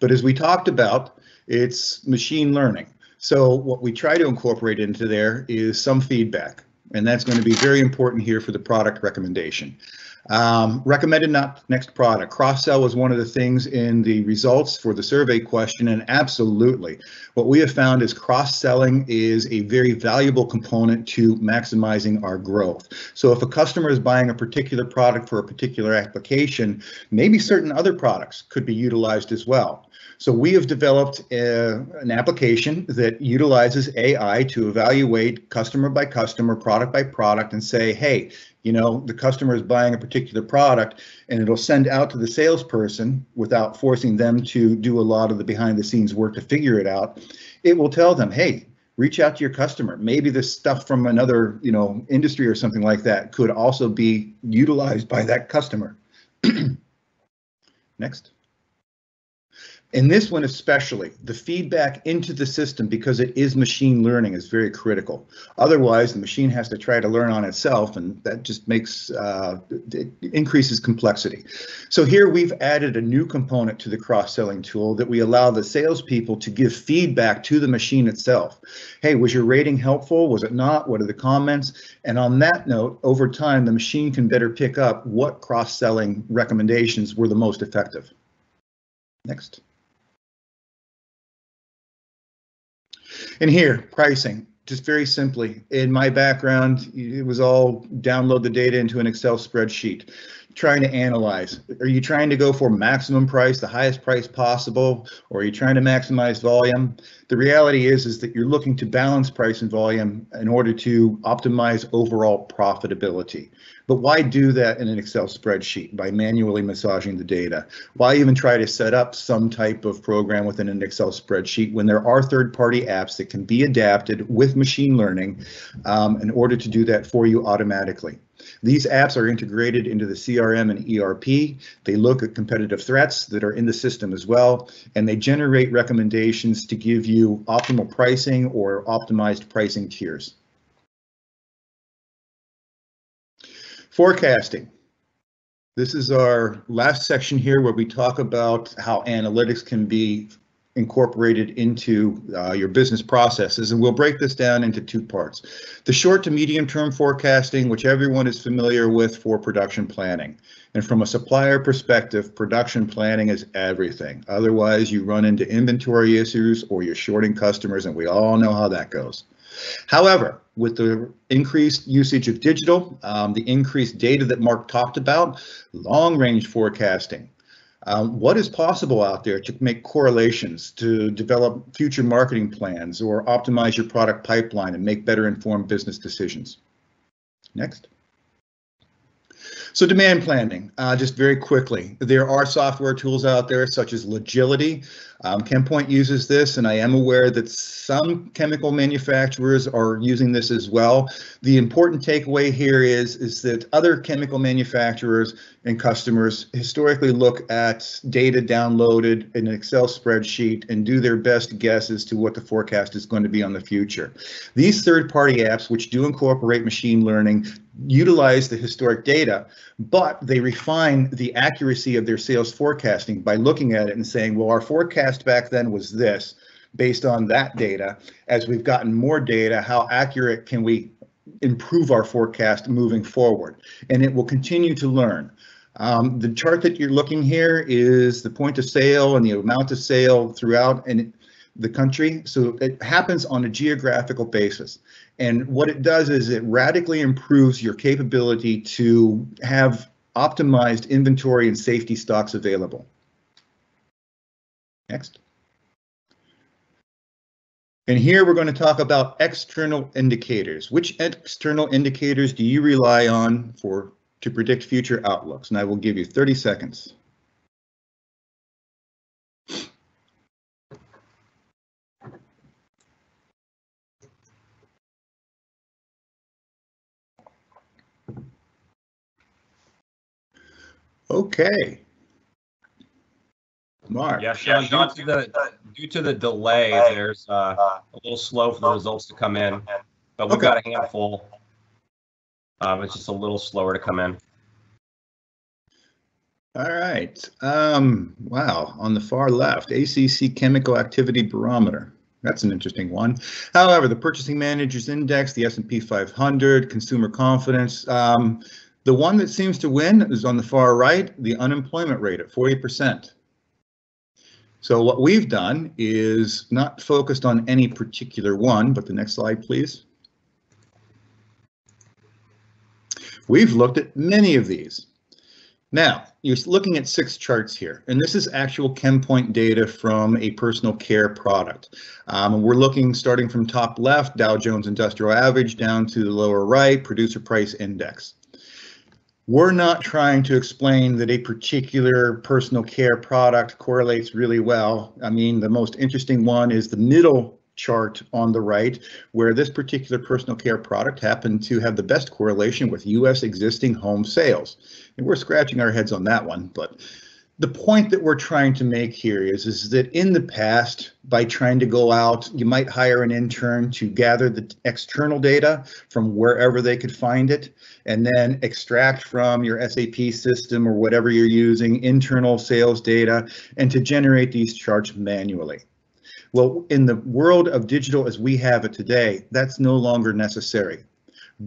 But as we talked about, it's machine learning. So what we try to incorporate into there is some feedback and that's going to be very important here for the product recommendation. Um, recommended not next product. Cross-sell was one of the things in the results for the survey question, and absolutely. What we have found is cross-selling is a very valuable component to maximizing our growth. So if a customer is buying a particular product for a particular application, maybe certain other products could be utilized as well. So we have developed a, uh, an application that utilizes AI to evaluate customer by customer, product by product, and say, hey, you know, the customer is buying a particular product, and it'll send out to the salesperson without forcing them to do a lot of the behind the scenes work to figure it out. It will tell them, hey, reach out to your customer. Maybe this stuff from another, you know, industry or something like that could also be utilized by that customer. Next. And this one especially, the feedback into the system because it is machine learning is very critical. Otherwise, the machine has to try to learn on itself and that just makes, uh, it increases complexity. So here we've added a new component to the cross-selling tool that we allow the salespeople to give feedback to the machine itself. Hey, was your rating helpful? Was it not? What are the comments? And on that note, over time, the machine can better pick up what cross-selling recommendations were the most effective. Next. And here, pricing, just very simply, in my background, it was all download the data into an Excel spreadsheet, trying to analyze. Are you trying to go for maximum price, the highest price possible, or are you trying to maximize volume? The reality is, is that you're looking to balance price and volume in order to optimize overall profitability. But why do that in an Excel spreadsheet by manually massaging the data? Why even try to set up some type of program within an Excel spreadsheet when there are third-party apps that can be adapted with machine learning um, in order to do that for you automatically? These apps are integrated into the CRM and ERP. They look at competitive threats that are in the system as well, and they generate recommendations to give you optimal pricing or optimized pricing tiers. Forecasting. This is our last section here where we talk about how analytics can be incorporated into uh, your business processes. And we'll break this down into two parts. The short to medium term forecasting, which everyone is familiar with for production planning. And from a supplier perspective, production planning is everything. Otherwise, you run into inventory issues or you're shorting customers, and we all know how that goes. However, with the increased usage of digital, um, the increased data that Mark talked about, long range forecasting, um, what is possible out there to make correlations, to develop future marketing plans or optimize your product pipeline and make better informed business decisions? Next. So demand planning, uh, just very quickly, there are software tools out there such as Logility. Um, ChemPoint uses this, and I am aware that some chemical manufacturers are using this as well. The important takeaway here is, is that other chemical manufacturers and customers historically look at data downloaded in an Excel spreadsheet and do their best guess as to what the forecast is going to be on the future. These third-party apps, which do incorporate machine learning, utilize the historic data, but they refine the accuracy of their sales forecasting by looking at it and saying, well, our forecast back then was this based on that data. As we've gotten more data, how accurate can we improve our forecast moving forward? And it will continue to learn. Um, the chart that you're looking here is the point of sale and the amount of sale throughout and the country. So it happens on a geographical basis. And what it does is it radically improves your capability to have optimized inventory and safety stocks available. Next. And here we're going to talk about external indicators. Which external indicators do you rely on for to predict future outlooks? And I will give you 30 seconds. Okay. Mark. Yeah, Sean, due to the, due to the delay, there's uh, a little slow for the results to come in, but we've Okay. got a handful. Um, it's just a little slower to come in. All right. Um, wow. On the far left, ACC Chemical Activity Barometer. That's an interesting one. However, the Purchasing Managers Index, the S&P 500, Consumer Confidence. Um, the one that seems to win is on the far right, the unemployment rate at 40%. So what we've done is not focused on any particular one, but the next slide, please. We've looked at many of these. Now, you're looking at six charts here, and this is actual ChemPoint data from a personal care product. Um, we're looking starting from top left, Dow Jones Industrial Average, down to the lower right, Producer Price Index. We're not trying to explain that a particular personal care product correlates really well. I mean, the most interesting one is the middle chart on the right, where this particular personal care product happened to have the best correlation with US existing home sales. And we're scratching our heads on that one, but the point that we're trying to make here is, is that in the past, by trying to go out, you might hire an intern to gather the external data from wherever they could find it, and then extract from your SAP system or whatever you're using internal sales data, and to generate these charts manually. Well, in the world of digital as we have it today, that's no longer necessary.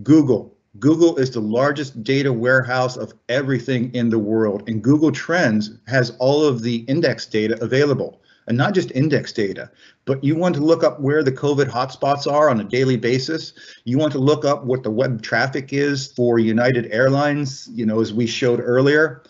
Google. Google is the largest data warehouse of everything in the world, and Google Trends has all of the index data available. And not just index data, but you want to look up where the COVID hotspots are on a daily basis. You want to look up what the web traffic is for United Airlines, you know, as we showed earlier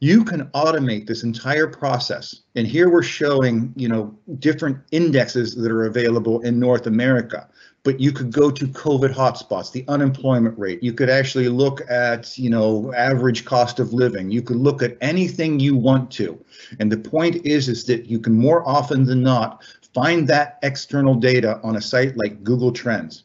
you can automate this entire process. And here we're showing, you know, different indexes that are available in North America. But you could go to COVID hotspots, the unemployment rate. You could actually look at, you know, average cost of living. You could look at anything you want to. And the point is, is that you can more often than not find that external data on a site like Google Trends.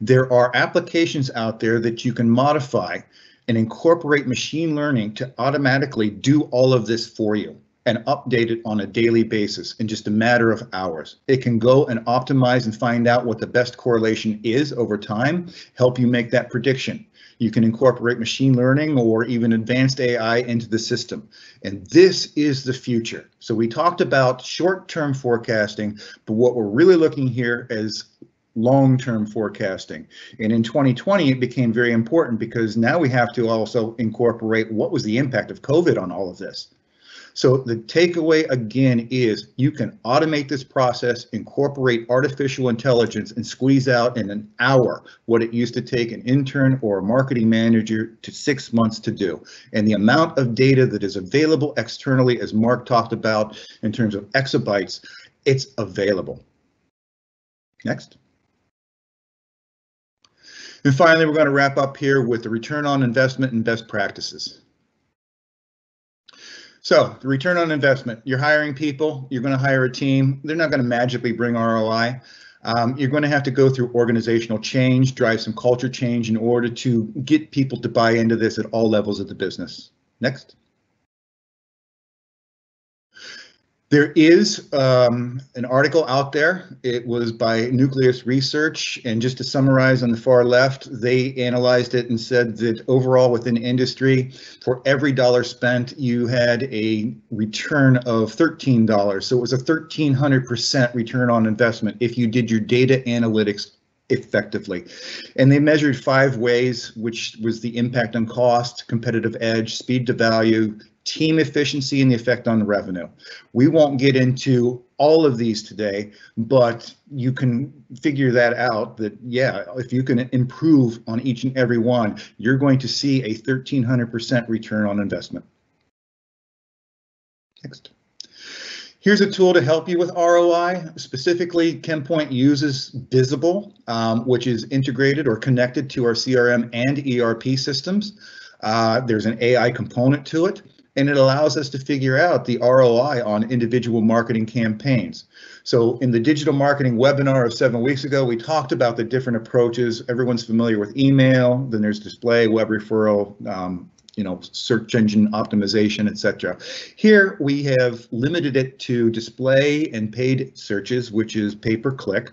There are applications out there that you can modify and incorporate machine learning to automatically do all of this for you and update it on a daily basis in just a matter of hours. It can go and optimize and find out what the best correlation is over time, help you make that prediction. You can incorporate machine learning or even advanced AI into the system. And this is the future. So we talked about short-term forecasting, but what we're really looking here is long-term forecasting. And in 2020, it became very important because now we have to also incorporate what was the impact of COVID on all of this. So the takeaway again is you can automate this process, incorporate artificial intelligence and squeeze out in an hour what it used to take an intern or a marketing manager to six months to do. And the amount of data that is available externally, as Mark talked about in terms of exabytes, it's available. Next. And finally, we're going to wrap up here with the return on investment and best practices. So the return on investment, you're hiring people, you're going to hire a team. They're not going to magically bring ROI. Um, you're going to have to go through organizational change, drive some culture change in order to get people to buy into this at all levels of the business. Next. There is um, an article out there. It was by Nucleus Research, and just to summarize on the far left, they analyzed it and said that overall within industry, for every dollar spent, you had a return of $13. So it was a 1300% return on investment if you did your data analytics effectively. And they measured five ways, which was the impact on cost, competitive edge, speed to value, team efficiency and the effect on the revenue. We won't get into all of these today, but you can figure that out that, yeah, if you can improve on each and every one, you're going to see a 1300% return on investment. Next. Here's a tool to help you with ROI. Specifically, ChemPoint uses Bizible, um, which is integrated or connected to our CRM and ERP systems. Uh, there's an AI component to it and it allows us to figure out the ROI on individual marketing campaigns. So in the digital marketing webinar of seven weeks ago, we talked about the different approaches. Everyone's familiar with email, then there's display, web referral, um, you know, search engine optimization, etc. Here we have limited it to display and paid searches, which is pay per click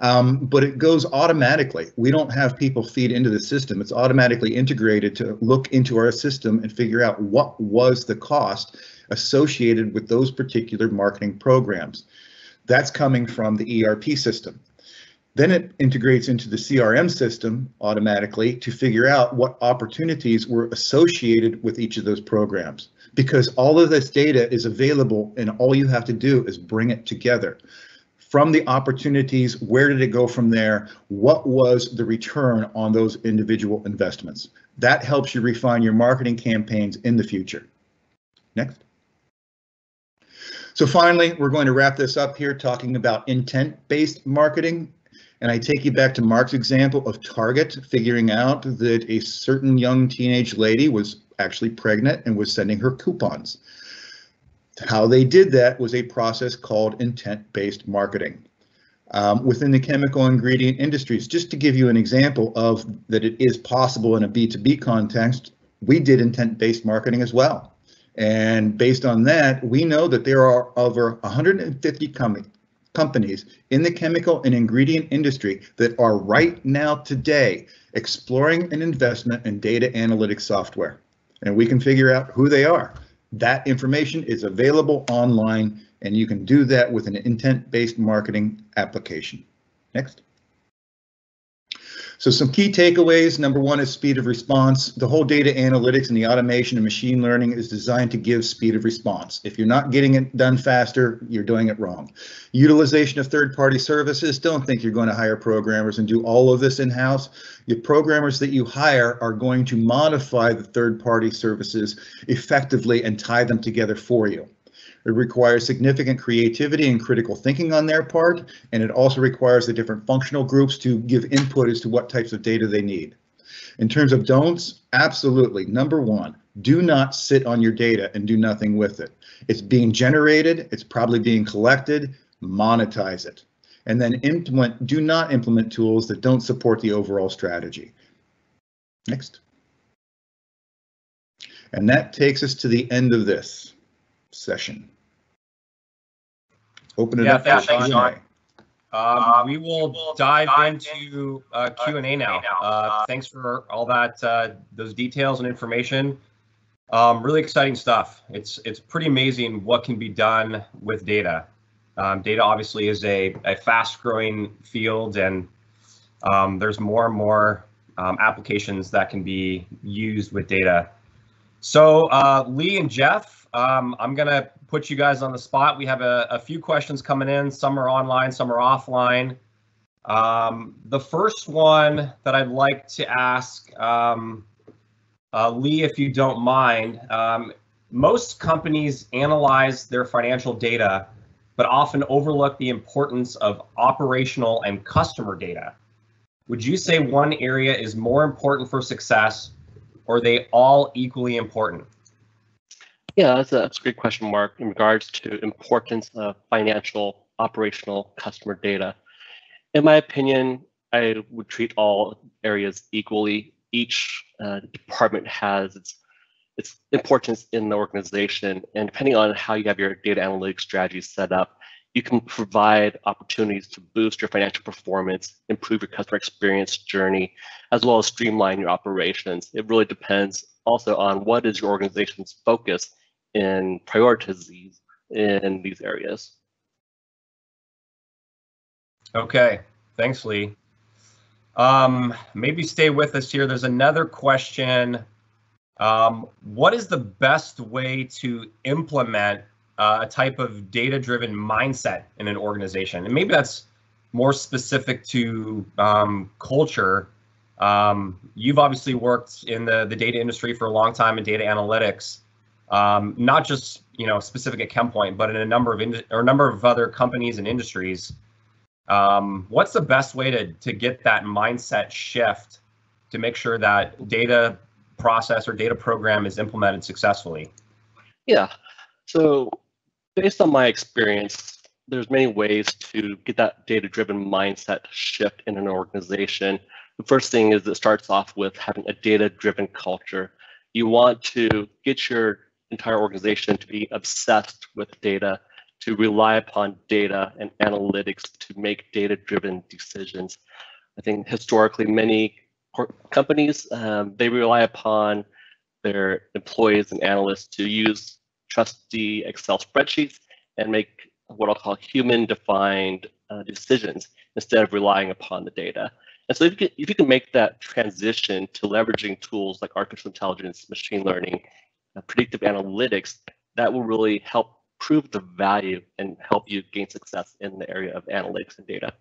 um, but it goes automatically. We don't have people feed into the system. It's automatically integrated to look into our system and figure out what was the cost associated with those particular marketing programs. That's coming from the ERP system. Then it integrates into the CRM system automatically to figure out what opportunities were associated with each of those programs. Because all of this data is available and all you have to do is bring it together from the opportunities, where did it go from there? What was the return on those individual investments? That helps you refine your marketing campaigns in the future. Next. So finally, we're going to wrap this up here talking about intent-based marketing. And I take you back to Mark's example of Target figuring out that a certain young teenage lady was actually pregnant and was sending her coupons. How they did that was a process called intent-based marketing. Um, within the chemical ingredient industries, just to give you an example of that it is possible in a B2B context, we did intent-based marketing as well. And based on that, we know that there are over 150 com companies in the chemical and ingredient industry that are right now today exploring an investment in data analytics software. And we can figure out who they are. That information is available online and you can do that with an intent-based marketing application. Next. So some key takeaways. Number one is speed of response. The whole data analytics and the automation and machine learning is designed to give speed of response. If you're not getting it done faster, you're doing it wrong. Utilization of third-party services. Don't think you're going to hire programmers and do all of this in-house. The programmers that you hire are going to modify the third-party services effectively and tie them together for you. It requires significant creativity and critical thinking on their part, and it also requires the different functional groups to give input as to what types of data they need. In terms of don'ts, absolutely. Number one, do not sit on your data and do nothing with it. It's being generated, it's probably being collected, monetize it. And then implement, do not implement tools that don't support the overall strategy. Next. And that takes us to the end of this session. Open it Yeah, up thanks, for Sean. Q&A. Um, we will dive into uh, Q&A now. Uh, thanks for all that, uh, those details and information. Um, really exciting stuff. It's it's pretty amazing what can be done with data. Um, data obviously is a, a fast-growing field, and um, there's more and more um, applications that can be used with data. So uh, Lee and Jeff, um, I'm gonna put you guys on the spot. We have a, a few questions coming in. Some are online, some are offline. Um, the first one that I'd like to ask, um, uh, Lee, if you don't mind, um, most companies analyze their financial data, but often overlook the importance of operational and customer data. Would you say one area is more important for success, or are they all equally important? Yeah, that's a, that's a great question, Mark, in regards to importance of financial, operational, customer data. In my opinion, I would treat all areas equally. Each uh, department has its its importance in the organization, and depending on how you have your data analytics strategy set up, you can provide opportunities to boost your financial performance, improve your customer experience journey, as well as streamline your operations. It really depends also on what is your organization's focus and prioritize these in these areas. Okay, thanks, Lee. Um, maybe stay with us here. There's another question. Um, what is the best way to implement uh, a type of data-driven mindset in an organization? And maybe that's more specific to um, culture. Um, you've obviously worked in the, the data industry for a long time in data analytics um, not just you know specific at ChemPoint, but in a number of in, or a number of other companies and industries. Um, what's the best way to to get that mindset shift to make sure that data process or data program is implemented successfully? Yeah. So based on my experience, there's many ways to get that data-driven mindset shift in an organization. The first thing is it starts off with having a data-driven culture. You want to get your entire organization to be obsessed with data, to rely upon data and analytics to make data-driven decisions. I think historically many companies, um, they rely upon their employees and analysts to use trusty Excel spreadsheets and make what I'll call human-defined uh, decisions instead of relying upon the data. And so if you, can, if you can make that transition to leveraging tools like artificial intelligence, machine learning, predictive analytics, that will really help prove the value and help you gain success in the area of analytics and data.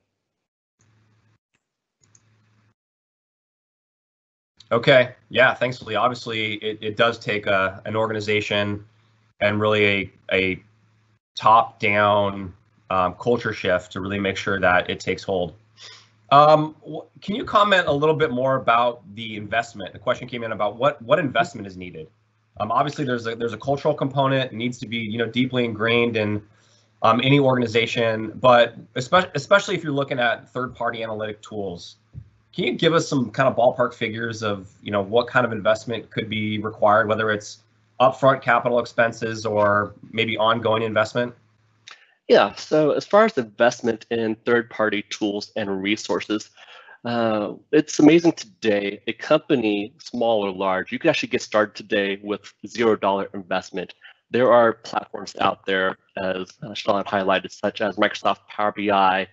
Okay, yeah, thanks, Lee. Obviously, it, it does take a, an organization and really a, a top-down um, culture shift to really make sure that it takes hold. Um, can you comment a little bit more about the investment? The question came in about what what investment is needed. Um, obviously, there's a there's a cultural component. Needs to be you know deeply ingrained in um, any organization, but especially especially if you're looking at third-party analytic tools. Can you give us some kind of ballpark figures of you know what kind of investment could be required, whether it's upfront capital expenses or maybe ongoing investment? Yeah, so as far as investment in third-party tools and resources, uh, it's amazing today, a company, small or large, you can actually get started today with zero dollar investment. There are platforms out there, as Sean highlighted, such as Microsoft Power BI,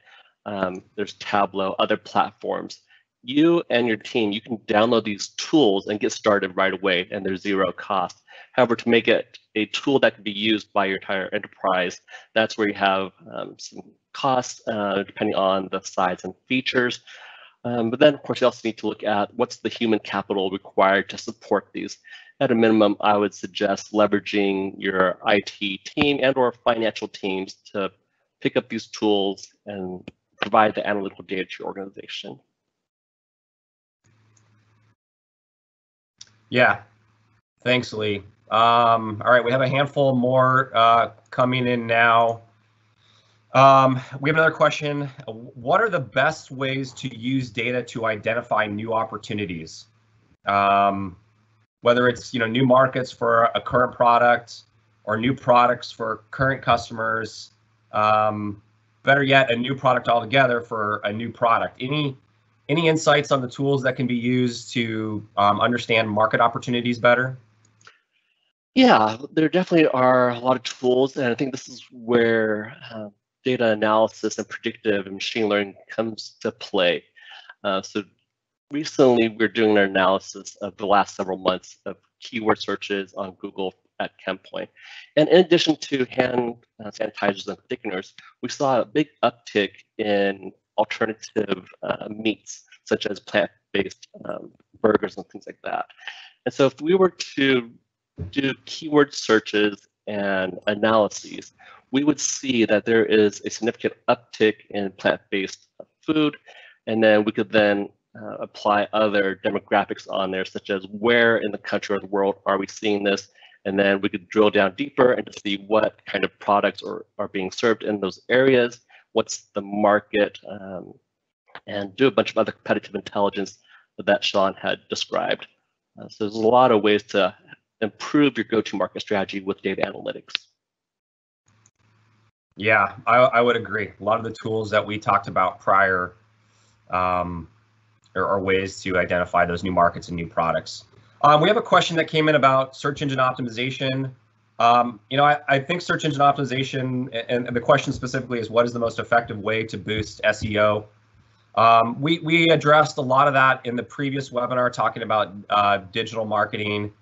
um, there's Tableau, other platforms. You and your team, you can download these tools and get started right away, and there's zero cost. However, to make it a tool that can be used by your entire enterprise, that's where you have um, some costs uh, depending on the size and features. Um, but then, of course, you also need to look at what's the human capital required to support these. At a minimum, I would suggest leveraging your IT team and or financial teams to pick up these tools and provide the analytical data to your organization. Yeah, thanks, Lee. Um, all right, we have a handful more uh, coming in now. Um, we have another question. What are the best ways to use data to identify new opportunities? Um, whether it's you know new markets for a current product or new products for current customers. Um, better yet, a new product altogether for a new product. Any any insights on the tools that can be used to um, understand market opportunities better? Yeah, there definitely are a lot of tools, and I think this is where uh, data analysis and predictive machine learning comes to play. Uh, so recently, we're doing an analysis of the last several months of keyword searches on Google at ChemPoint. And in addition to hand uh, sanitizers and thickeners, we saw a big uptick in alternative uh, meats, such as plant-based um, burgers and things like that. And so if we were to do keyword searches and analyses, we would see that there is a significant uptick in plant-based food, and then we could then uh, apply other demographics on there, such as where in the country or the world are we seeing this, and then we could drill down deeper and to see what kind of products are, are being served in those areas, what's the market, um, and do a bunch of other competitive intelligence that Sean had described. Uh, so there's a lot of ways to improve your go-to-market strategy with data analytics. Yeah, I, I, would agree. A lot of the tools that we talked about prior um, are, are, ways to identify those new markets and new products. Um, we have a question that came in about search engine optimization. Um, you know, I, I, think search engine optimization, and, and, the question specifically is what is the most effective way to boost SEO? Um, we, we addressed a lot of that in the previous webinar talking about uh, digital marketing.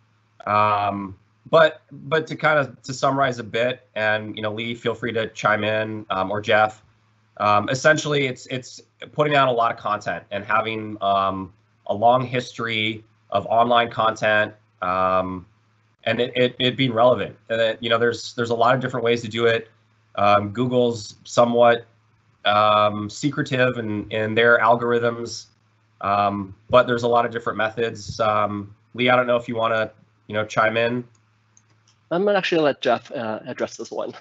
Um, but but to kind of to summarize a bit, and you know, Lee, feel free to chime in, um, or Jeff. Um, essentially, it's it's putting out a lot of content and having um, a long history of online content, um, and it, it, it being relevant. And it, you know, there's there's a lot of different ways to do it. Um, Google's somewhat um, secretive in in their algorithms, um, but there's a lot of different methods. Lee, I don't know if you want to you know chime in. I'm actually let Jeff uh, address this one.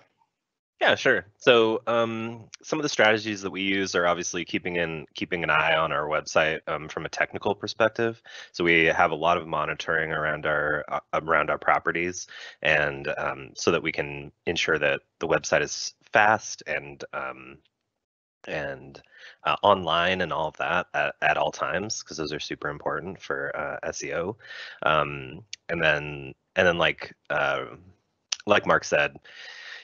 Yeah, sure. So um, some of the strategies that we use are obviously keeping in keeping an eye on our website um, from a technical perspective. So we have a lot of monitoring around our uh, around our properties, and um, so that we can ensure that the website is fast and um, and uh, online and all of that at, at all times because those are super important for uh, SEO. Um, and then and then like uh, like Mark said,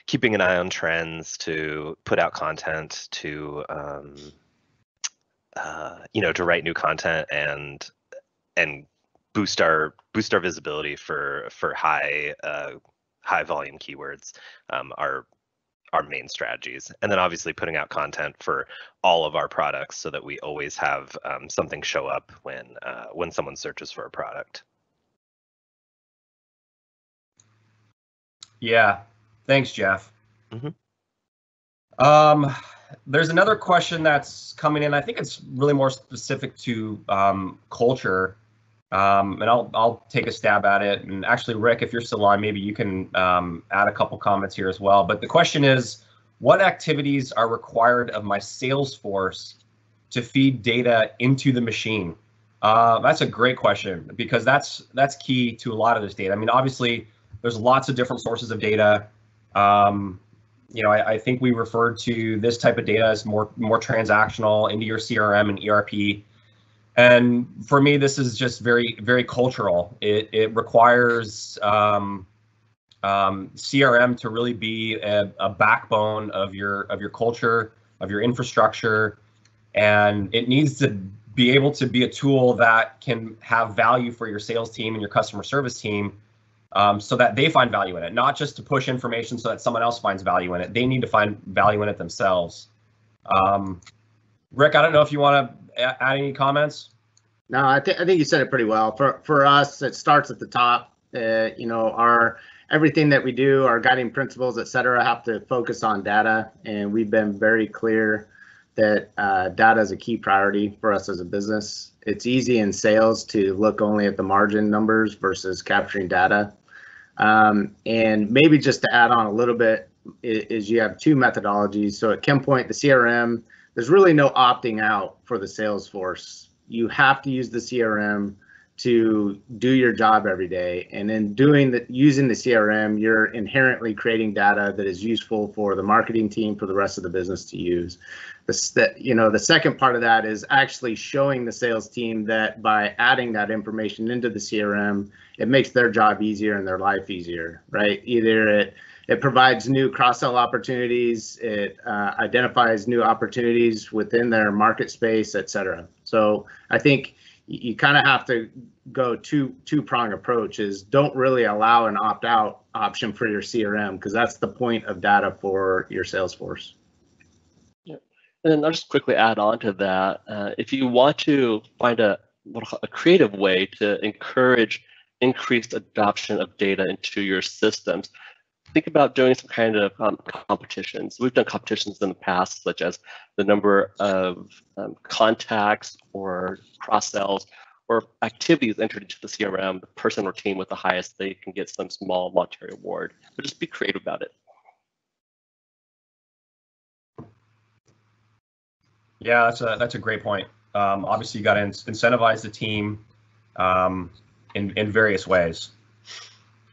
keeping an eye on trends to put out content to um, uh, you know to write new content and and boost our boost our visibility for for high uh, high volume keywords um, are our main strategies. And then obviously putting out content for all of our products so that we always have um, something show up when uh, when someone searches for a product Yeah. Thanks, Jeff. Mm-hmm. Um, there's another question that's coming in. I think it's really more specific to um, culture. Um, and I'll I'll take a stab at it. And actually, Rick, if you're still on, maybe you can um, add a couple comments here as well. But the question is, what activities are required of my sales force to feed data into the machine? Uh, that's a great question because that's that's key to a lot of this data. I mean, obviously, there's lots of different sources of data. Um, you know, I, I, think we referred to this type of data as more more transactional into your CRM and ERP. And for me, this is just very very cultural. It it requires um, um, CRM to really be a, a backbone of your of your culture of your infrastructure, and it needs to be able to be a tool that can have value for your sales team and your customer service team um, so that they find value in it, not just to push information so that someone else finds value in it. They need to find value in it themselves. Um, Rick, I don't know if you want to add any comments. No, I, th- I think you said it pretty well. For for us, it starts at the top. Uh, you know, our everything that we do, our guiding principles, et cetera, have to focus on data, and we've been very clear that uh, data is a key priority for us as a business. It's easy in sales to look only at the margin numbers versus capturing data. Um, and maybe just to add on a little bit is, is you have two methodologies. So at ChemPoint, the CRM, there's really no opting out for the sales force. You have to use the CRM to do your job every day. And in doing the using the CRM, you're inherently creating data that is useful for the marketing team for the rest of the business to use. The, you know the second part of that is actually showing the sales team that by adding that information into the CRM, it makes their job easier and their life easier, right? Either it it provides new cross-sell opportunities, it uh, identifies new opportunities within their market space, et cetera. So I think you kind of have to go two two prong approach is don't really allow an opt out option for your crm because that's the point of data for your salesforce. Yeah and then i'll just quickly add on to that uh, if you want to find a a creative way to encourage increased adoption of data into your systems think about doing some kind of um, competitions. We've done competitions in the past, such as the number of um, contacts or cross sells or activities entered into the CRM, the person or team with the highest, they can get some small monetary award. But just be creative about it. Yeah, that's a that's a great point. Um, obviously, you got to in- incentivize the team um, in in various ways.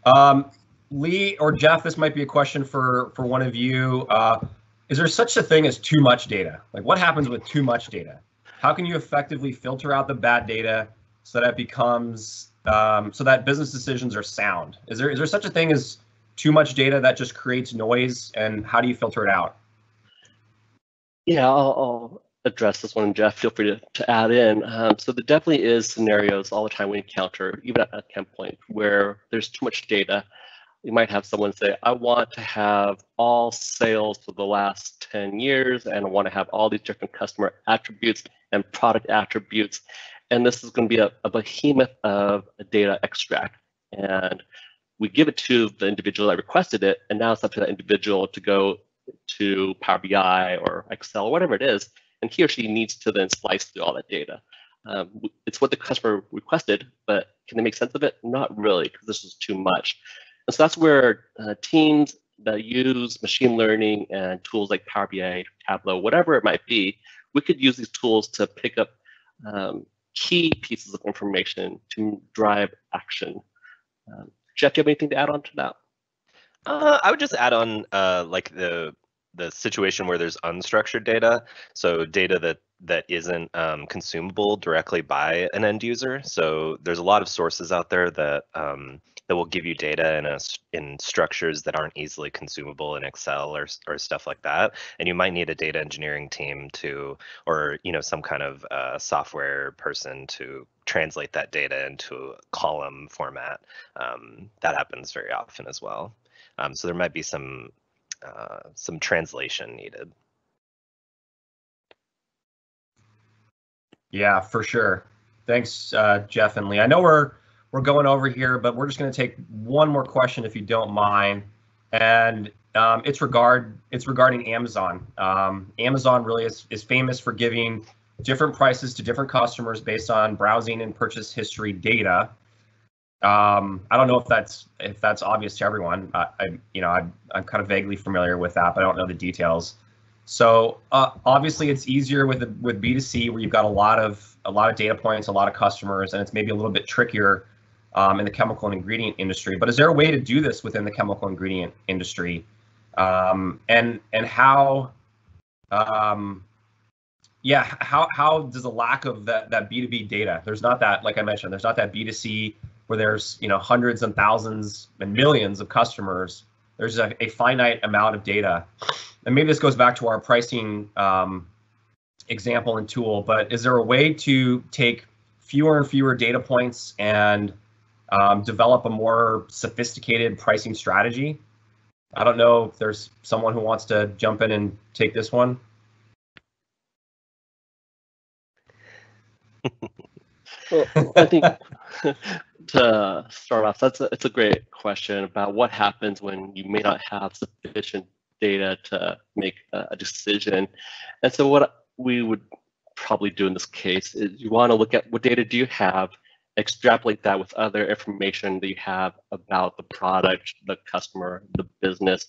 Um, Lee or Jeff, this might be a question for for one of you. Uh, is there such a thing as too much data? Like, what happens with too much data? How can you effectively filter out the bad data so that it becomes um, so that business decisions are sound? Is there is there such a thing as too much data that just creates noise, and how do you filter it out? Yeah, I'll, I'll address this one, Jeff. Feel free to, to add in. Um, so there definitely is scenarios all the time we encounter, even at, at point, where there's too much data you might have someone say, I want to have all sales for the last 10 years, and I want to have all these different customer attributes and product attributes. And this is going to be a, a behemoth of a data extract. And we give it to the individual that requested it, and now it's up to that individual to go to Power BI or Excel or whatever it is, and he or she needs to then slice through all that data. Um, it's what the customer requested, but can they make sense of it? Not really, because this is too much. So that's where uh, teams that use machine learning and tools like Power BI, Tableau, whatever it might be, we could use these tools to pick up um, key pieces of information to drive action. Um, Jeff, do you have anything to add on to that? Uh, I would just add on uh, like the the situation where there's unstructured data, so data that that isn't um, consumable directly by an end user. So there's a lot of sources out there that um, that will give you data in a, in structures that aren't easily consumable in Excel or or stuff like that. And you might need a data engineering team to, or you know, some kind of uh, software person to translate that data into column format. Um, that happens very often as well. Um, so there might be some uh, some translation needed. Yeah, for sure. Thanks, uh, Jeff and Lee. I know we're we're going over here, but we're just going to take one more question if you don't mind, and um, it's regard it's regarding Amazon. Um, Amazon really is is famous for giving different prices to different customers based on browsing and purchase history data. Um, I don't know if that's if that's obvious to everyone. I, I you know I'm I'm kind of vaguely familiar with that, but I don't know the details. So uh, obviously, it's easier with with B2C where you've got a lot of a lot of data points, a lot of customers, and it's maybe a little bit trickier um, in the chemical and ingredient industry. But is there a way to do this within the chemical ingredient industry? Um, and and how, um, yeah, how how does the lack of that that B2B data? There's not that, like I mentioned, there's not that B2C where there's you know hundreds and thousands and millions of customers. There's a, a finite amount of data and maybe this goes back to our pricing um, example and tool, but is there a way to take fewer and fewer data points and um, develop a more sophisticated pricing strategy? I don't know if there's someone who wants to jump in and take this one. well, I think to start off, that's a, it's a great question about what happens when you may not have sufficient data to make a decision. And so what we would probably do in this case is you want to look at what data do you have, extrapolate that with other information that you have about the product, the customer, the business,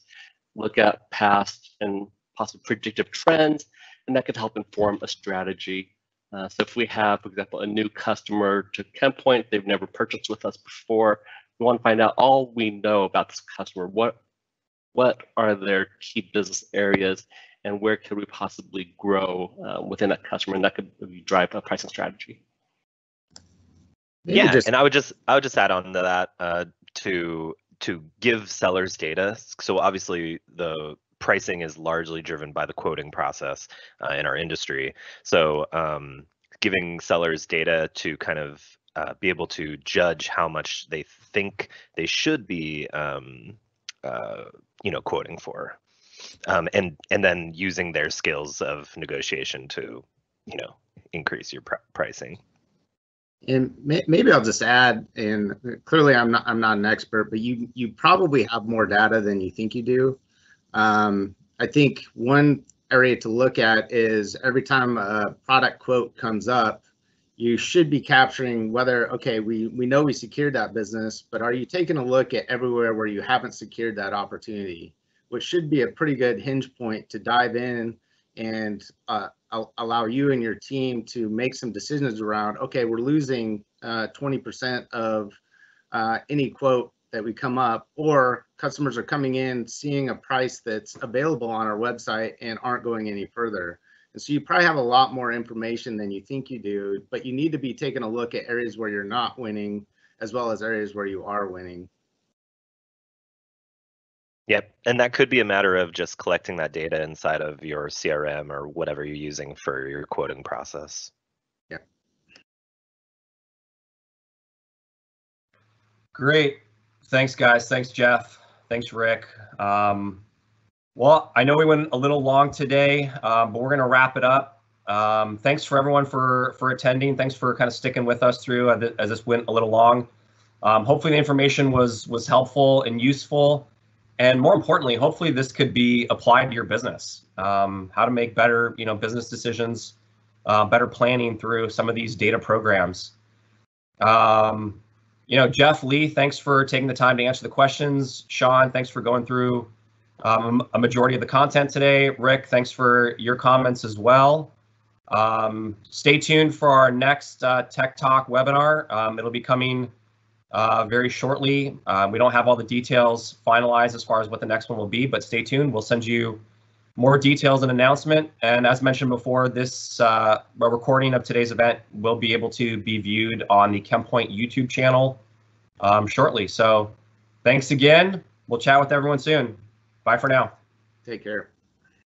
look at past and possibly predictive trends, and that could help inform a strategy. Uh, so if we have, for example, a new customer to ChemPoint, they've never purchased with us before, we want to find out all we know about this customer. What what are their key business areas and where could we possibly grow uh, within that customer and that could drive a pricing strategy. Maybe yeah, just- and I would just I would just add on to that uh, to to give sellers data. So obviously the pricing is largely driven by the quoting process uh, in our industry. So um, giving sellers data to kind of uh, be able to judge how much they think they should be, um, uh, you know, quoting for, um, and and then using their skills of negotiation to, you know, increase your pr- pricing. And may, maybe I'll just add, and clearly I'm not I'm not an expert, but you you probably have more data than you think you do. Um, I think one area to look at is every time a product quote comes up, you should be capturing whether okay we we know we secured that business, but are you taking a look at everywhere where you haven't secured that opportunity, which should be a pretty good hinge point to dive in and uh, allow you and your team to make some decisions around, okay, we're losing uh, 20% of uh, any quote that we come up, or customers are coming in, seeing a price that's available on our website and aren't going any further. And so you probably have a lot more information than you think you do, but you need to be taking a look at areas where you're not winning as well as areas where you are winning. Yep, and that could be a matter of just collecting that data inside of your CRM or whatever you're using for your quoting process. Yep. Great. Thanks, guys. Thanks, Jeff. Thanks, Rick. Um, well, I know we went a little long today, um, but we're going to wrap it up. Um, thanks for everyone for for attending. Thanks for kind of sticking with us through uh, as this went a little long. Um, hopefully, the information was was helpful and useful, and more importantly, hopefully this could be applied to your business. Um, how to make better, you know, business decisions, uh, better planning through some of these data programs. Um, you know, Jeff Lee, thanks for taking the time to answer the questions. Sean, thanks for going through um, a majority of the content today. Rick, thanks for your comments as well. Um, stay tuned for our next uh, TekTok webinar. Um, it'll be coming uh, very shortly. Uh, we don't have all the details finalized as far as what the next one will be, but stay tuned. We'll send you more details and announcement. And as mentioned before, this uh, recording of today's event will be able to be viewed on the ChemPoint YouTube channel um, shortly. So thanks again. We'll chat with everyone soon. Bye for now. Take care.